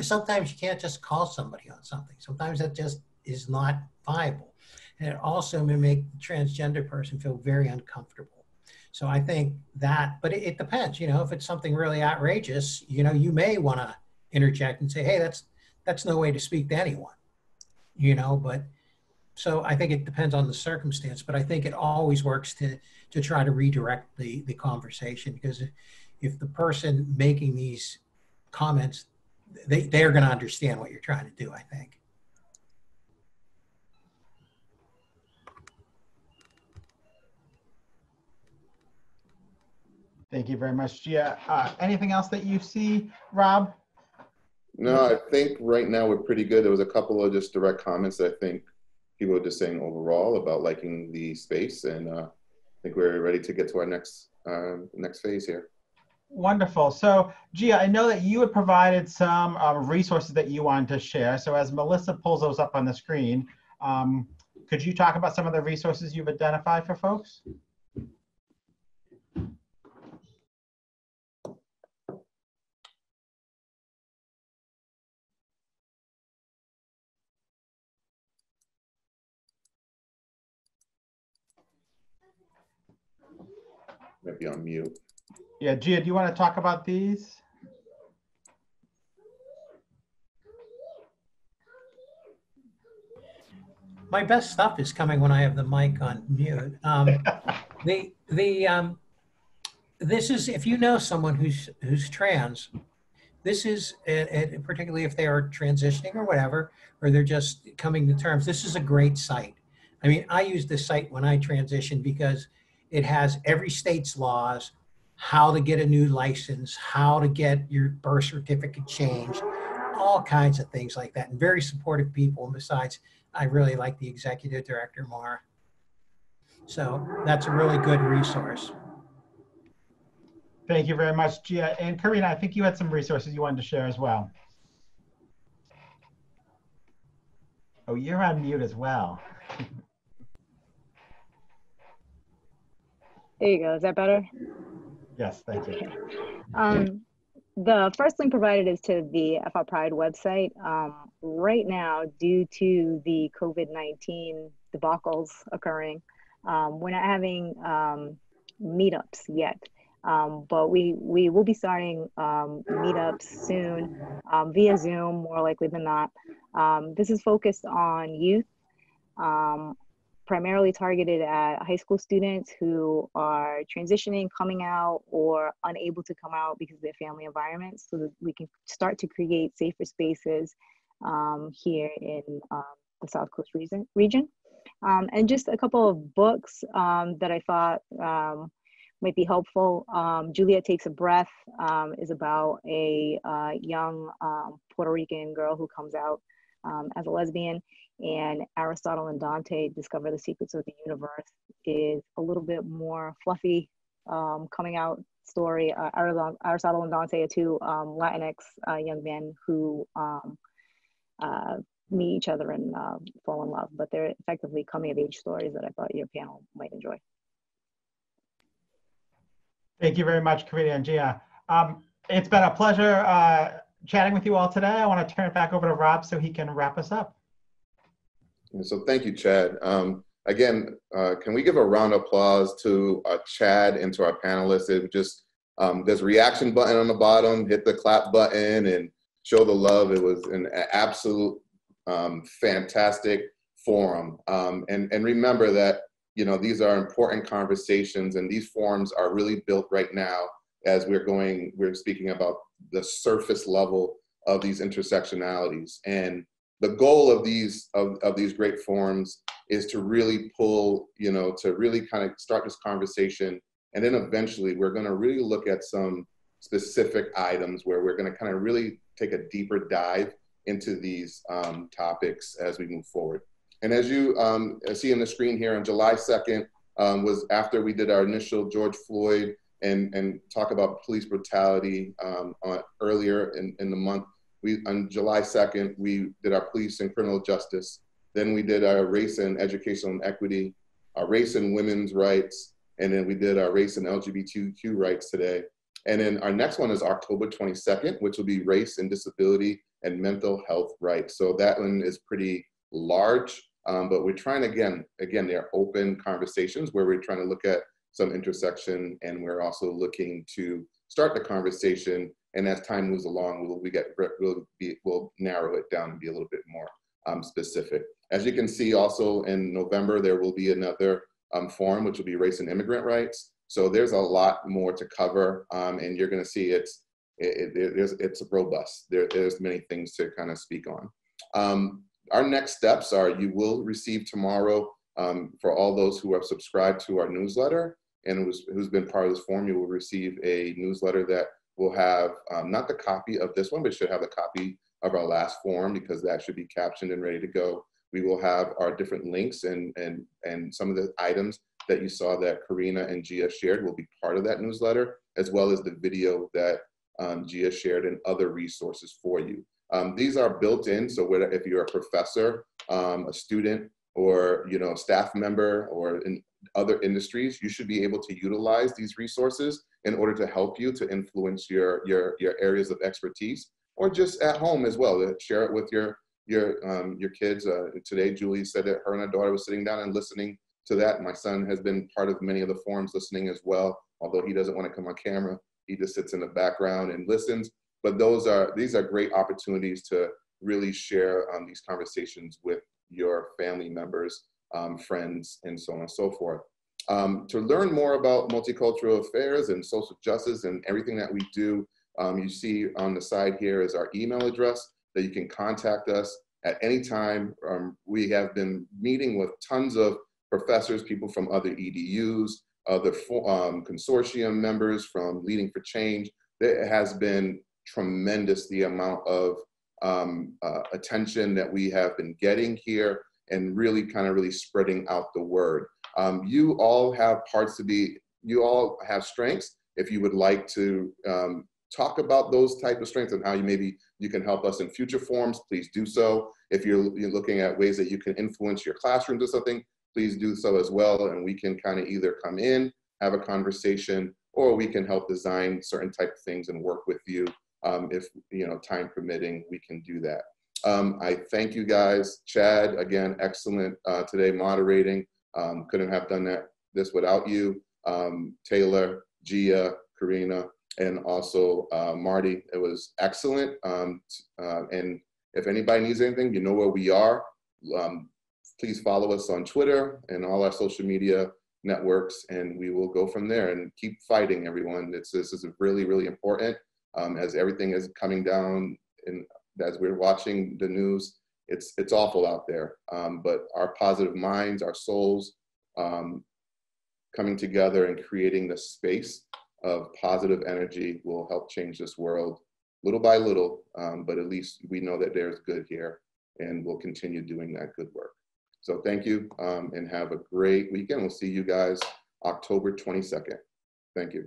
Sometimes you can't just call somebody on something. Sometimes that just is not viable. And it also may make the transgender person feel very uncomfortable. So I think that, but it, it depends, you know, if it's something really outrageous, you know, you may want to interject and say, hey, that's, that's no way to speak to anyone, you know, but so I think it depends on the circumstance, but I think it always works to, to try to redirect the, the conversation because if the person making these comments, they, they're going to understand what you're trying to do, I think. Thank you very much, Gia. Uh, anything else that you see, Rob? No, I think right now we're pretty good. There was a couple of just direct comments that I think people are just saying overall about liking the space, and uh, I think we're ready to get to our next uh, next phase here. Wonderful. So, Gia, I know that you had provided some um, resources that you wanted to share. So, as Melissa pulls those up on the screen, um, could you talk about some of the resources you've identified for folks? Maybe on mute. Yeah, Gia, do you want to talk about these? My best stuff is coming when I have the mic on mute. Um, the the um, this is if you know someone who's who's trans, this is particularly if they are transitioning or whatever, or they're just coming to terms. This is a great site. I mean, I use this site when I transition because it has every state's laws, how to get a new license, how to get your birth certificate changed, all kinds of things like that. And very supportive people. And besides, I really like the executive director, Mara. So that's a really good resource. Thank you very much, Gia. And Karina, I think you had some resources you wanted to share as well. Oh, you're on mute as well. There you go. Is that better? Yes, thank you. Um, the first link provided is to the FR Pride website. Um, right now, due to the COVID 19 debacles occurring, um, we're not having um, meetups yet. Um, but we, we will be starting um, meetups soon um, via Zoom, more likely than not. this is focused on youth primarily targeted at high school students who are transitioning, coming out, or unable to come out because of their family environments, so that we can start to create safer spaces um, here in um, the South Coast region. region. Um, and just a couple of books um, that I thought um, might be helpful. Um, Juliet Takes a Breath is about a uh, young Puerto Rican girl who comes out um, as a lesbian. And Aristotle and Dante Discover the Secrets of the Universe is a little bit more fluffy um, coming out story. Uh, Aristotle and Dante are two um, Latinx uh, young men who uh, meet each other and uh, fall in love, but they're effectively coming of age stories that I thought your panel might enjoy. Thank you very much, Karina and Gia. Um, it's been a pleasure uh, chatting with you all today. I want to turn it back over to Rob so he can wrap us up. So thank you, Chad. Um, again, uh, can we give a round of applause to uh, Chad and to our panelists? It just um, there's reaction button on the bottom. Hit the clap button and show the love. It was an absolute um, fantastic forum. Um, and and remember that you know, these are important conversations and these forums are really built right now as we're going, we're speaking about the surface level of these intersectionalities. And the goal of these, of, of these great forums is to really pull, you know, to really kind of start this conversation. And then eventually we're gonna really look at some specific items where we're gonna kind of really take a deeper dive into these um, topics as we move forward. And as you um, see on the screen here, on July 2nd um, was after we did our initial George Floyd and, and talk about police brutality um, on, earlier in, in the month. We, on July 2nd, we did our police and criminal justice. Then we did our race and educational and equity, our race and women's rights, and then we did our race and LGBTQ rights today. And then our next one is October 22nd, which will be race and disability and mental health rights. So that one is pretty large, um, but we're trying again, again, they're open conversations where we're trying to look at some intersection and we're also looking to start the conversation. And as time moves along, we'll, we get, we'll, be, we'll narrow it down and be a little bit more um, specific. As you can see also in November, there will be another um, forum, which will be race and immigrant rights. So there's a lot more to cover um, and you're gonna see it's, it, it, it's robust. There, there's many things to kind of speak on. Um, our next steps are you will receive tomorrow um, for all those who have subscribed to our newsletter and who's, who's been part of this forum, you will receive a newsletter that will have um, not the copy of this one, but should have the copy of our last forum because that should be captioned and ready to go. We will have our different links and, and, and some of the items that you saw that Karina and Gia shared will be part of that newsletter, as well as the video that um, Gia shared and other resources for you. Um, these are built in, so whether, if you're a professor, um, a student, or you know, staff member, or in other industries, you should be able to utilize these resources in order to help you to influence your your your areas of expertise, or just at home as well. To share it with your your um, your kids. Uh, today, Julie said that her and her daughter was sitting down and listening to that. My son has been part of many of the forums, listening as well. Although he doesn't want to come on camera, he just sits in the background and listens but those are these are great opportunities to really share um, these conversations with your family members, um, friends, and so on and so forth. Um, to learn more about multicultural affairs and social justice and everything that we do, um, you see on the side here is our email address that you can contact us at any time. Um, we have been meeting with tons of professors, people from other EDUs, other um, consortium members from Leading for Change. There has been tremendous the amount of um, uh, attention that we have been getting here and really kind of really spreading out the word. Um, you all have parts to be, you all have strengths. If you would like to um, talk about those type of strengths and how you maybe you can help us in future forms, please do so. If you're, you're looking at ways that you can influence your classrooms or something, please do so as well. And we can kind of either come in, have a conversation, or we can help design certain type of things and work with you um, if you know time permitting, we can do that. Um, I thank you guys. Chad, again, excellent uh, today moderating. Um, couldn't have done that this without you. Um, Taylor, Gia, Karina, and also uh, Marty. It was excellent. Um, uh, and if anybody needs anything, you know where we are. Um, please follow us on Twitter and all our social media networks, and we will go from there and keep fighting, everyone. It's, this is really, really important um, as everything is coming down and as we're watching the news, it's, it's awful out there. Um, but our positive minds, our souls, um, coming together and creating the space of positive energy will help change this world little by little, um, but at least we know that there's good here and we'll continue doing that good work. So thank you um, and have a great weekend. We'll see you guys October 22nd. Thank you.